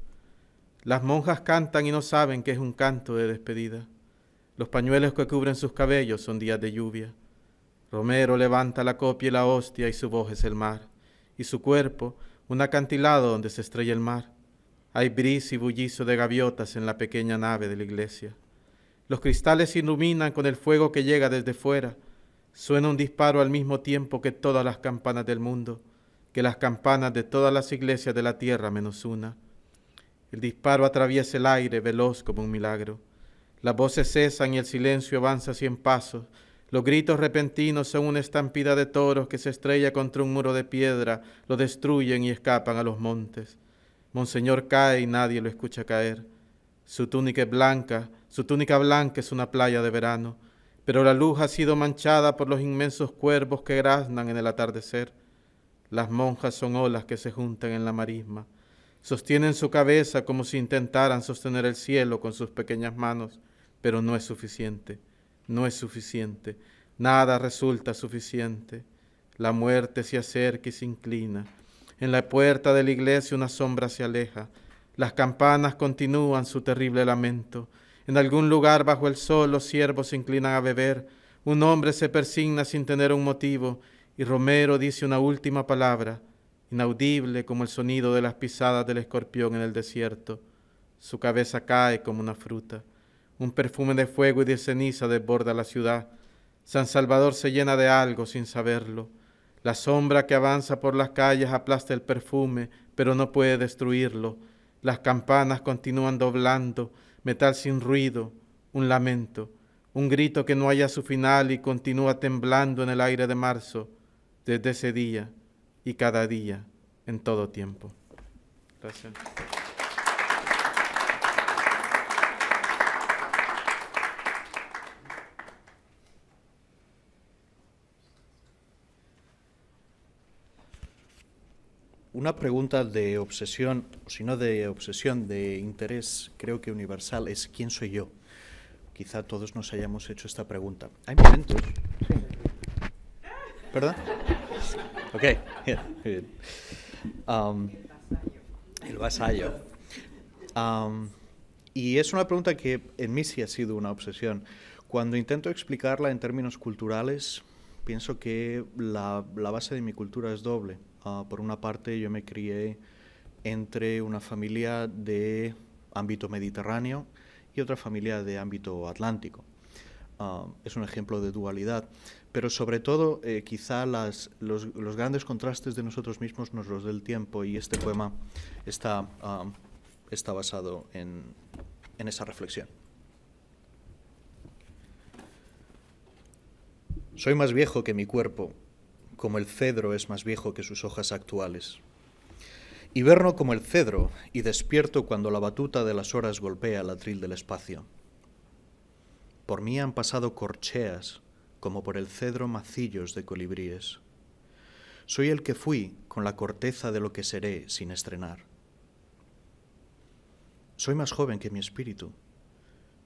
Las monjas cantan y no saben que es un canto de despedida. Los pañuelos que cubren sus cabellos son días de lluvia. Romero levanta la copia y la hostia y su voz es el mar. Y su cuerpo, un acantilado donde se estrella el mar. Hay bris y bullizo de gaviotas en la pequeña nave de la iglesia. Los cristales se iluminan con el fuego que llega desde fuera. Suena un disparo al mismo tiempo que todas las campanas del mundo, que las campanas de todas las iglesias de la tierra menos una. El disparo atraviesa el aire veloz como un milagro. Las voces cesan y el silencio avanza cien pasos, los gritos repentinos son una estampida de toros que se estrella contra un muro de piedra, lo destruyen y escapan a los montes. Monseñor cae y nadie lo escucha caer. Su túnica es blanca, su túnica blanca es una playa de verano, pero la luz ha sido manchada por los inmensos cuervos que graznan en el atardecer. Las monjas son olas que se juntan en la marisma. Sostienen su cabeza como si intentaran sostener el cielo con sus pequeñas manos, pero no es suficiente no es suficiente, nada resulta suficiente. La muerte se acerca y se inclina. En la puerta de la iglesia una sombra se aleja. Las campanas continúan su terrible lamento. En algún lugar bajo el sol los siervos se inclinan a beber. Un hombre se persigna sin tener un motivo y Romero dice una última palabra, inaudible como el sonido de las pisadas del escorpión en el desierto. Su cabeza cae como una fruta. Un perfume de fuego y de ceniza desborda la ciudad. San Salvador se llena de algo sin saberlo. La sombra que avanza por las calles aplasta el perfume, pero no puede destruirlo. Las campanas continúan doblando, metal sin ruido, un lamento, un grito que no haya su final y continúa temblando en el aire de marzo, desde ese día y cada día, en todo tiempo. Gracias. Una pregunta de obsesión, o si no de obsesión, de interés, creo que universal, es ¿quién soy yo? Quizá todos nos hayamos hecho esta pregunta. Hay momentos. Sí. ¿Perdón? Ok, bien. Um, el vasallo. Um, y es una pregunta que en mí sí ha sido una obsesión. Cuando intento explicarla en términos culturales, pienso que la, la base de mi cultura es doble. Ah, por una parte, yo me crié entre una familia de ámbito mediterráneo y otra familia de ámbito atlántico. Ah, es un ejemplo de dualidad, pero sobre todo eh, quizá las, los, grandes contrastes de nosotros mismos nos los del tiempo y este poema está, ah, está basado en, en esa reflexión. Soy más viejo que mi cuerpo, como el cedro es más viejo que sus hojas actuales. Hiberno como el cedro y despierto cuando la batuta de las horas golpea el atril del espacio. Por mí han pasado corcheas, como por el cedro macillos de colibríes. Soy el que fui con la corteza de lo que seré sin estrenar. Soy más joven que mi espíritu.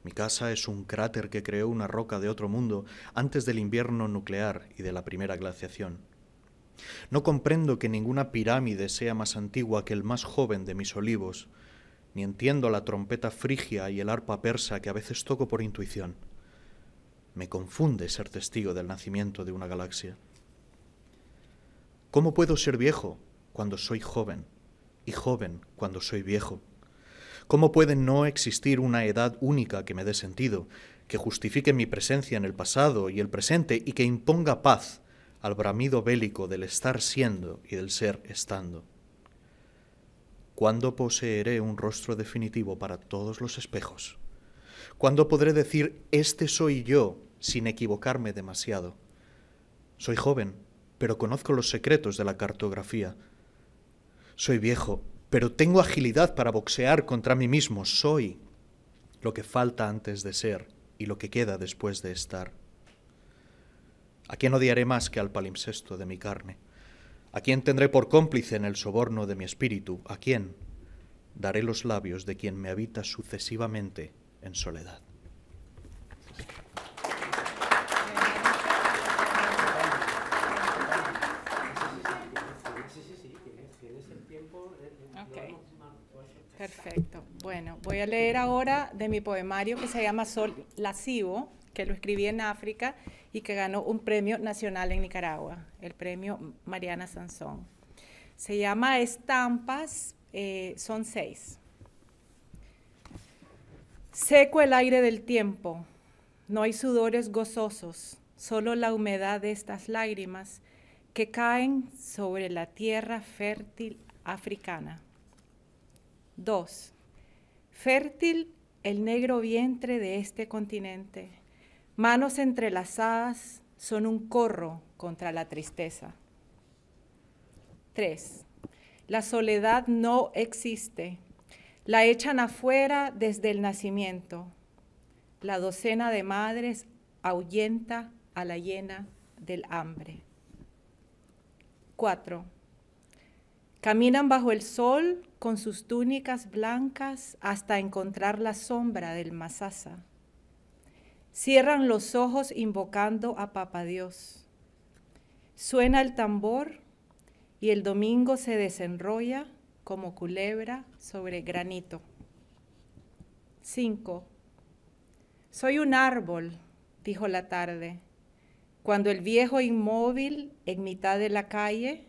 Mi casa es un cráter que creó una roca de otro mundo antes del invierno nuclear y de la primera glaciación. No comprendo que ninguna pirámide sea más antigua que el más joven de mis olivos, ni entiendo la trompeta frigia y el arpa persa que a veces toco por intuición. Me confunde ser testigo del nacimiento de una galaxia. ¿Cómo puedo ser viejo cuando soy joven y joven cuando soy viejo? ¿Cómo puede no existir una edad única que me dé sentido, que justifique mi presencia en el pasado y el presente y que imponga paz al bramido bélico del estar siendo y del ser estando? ¿Cuándo poseeré un rostro definitivo para todos los espejos? ¿Cuándo podré decir, este soy yo, sin equivocarme demasiado? Soy joven, pero conozco los secretos de la cartografía. Soy viejo, pero tengo agilidad para boxear contra mí mismo. Soy lo que falta antes de ser y lo que queda después de estar. ¿A quién odiaré más que al palimpsesto de mi carne? ¿A quién tendré por cómplice en el soborno de mi espíritu? ¿A quién daré los labios de quien me habita sucesivamente en soledad? Perfecto. Bueno, voy a leer ahora de mi poemario que se llama Sol Lascivo, que lo escribí en África y que ganó un premio nacional en Nicaragua, el premio Mariana Sansón. Se llama Estampas, eh, son seis. Seco el aire del tiempo, no hay sudores gozosos, solo la humedad de estas lágrimas que caen sobre la tierra fértil africana. 2. Fértil el negro vientre de este continente. Manos entrelazadas son un corro contra la tristeza. 3. La soledad no existe. La echan afuera desde el nacimiento. La docena de madres ahuyenta a la llena del hambre. 4. Caminan bajo el sol con sus túnicas blancas hasta encontrar la sombra del Masasa. Cierran los ojos invocando a Papa Dios. Suena el tambor y el domingo se desenrolla como culebra sobre granito. 5. Soy un árbol, dijo la tarde, cuando el viejo inmóvil en mitad de la calle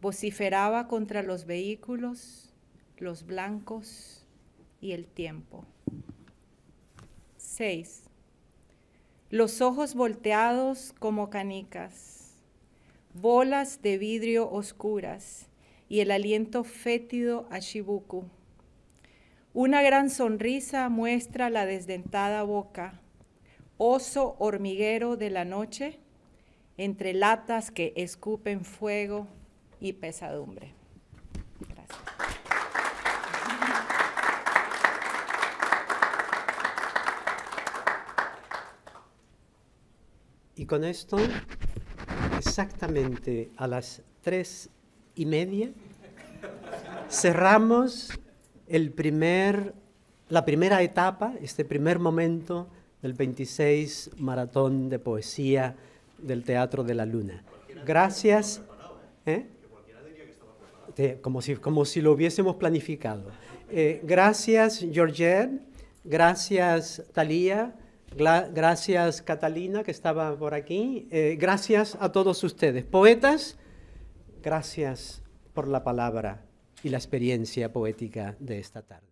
vociferaba contra los vehículos, los blancos y el tiempo. 6. Los ojos volteados como canicas, bolas de vidrio oscuras y el aliento fétido a Shibuku. Una gran sonrisa muestra la desdentada boca, oso hormiguero de la noche, entre latas que escupen fuego y pesadumbre. Gracias. Y con esto, exactamente a las tres y media, cerramos el primer, la primera etapa, este primer momento del 26 Maratón de Poesía del Teatro de la Luna. Gracias. ¿eh? como, si, como si lo hubiésemos planificado. Eh, gracias, Georgette. Gracias, Talía. Gracias, Catalina, que estaba por aquí. Eh, gracias a todos ustedes. Poetas, gracias por la palabra y la experiencia poética de esta tarde.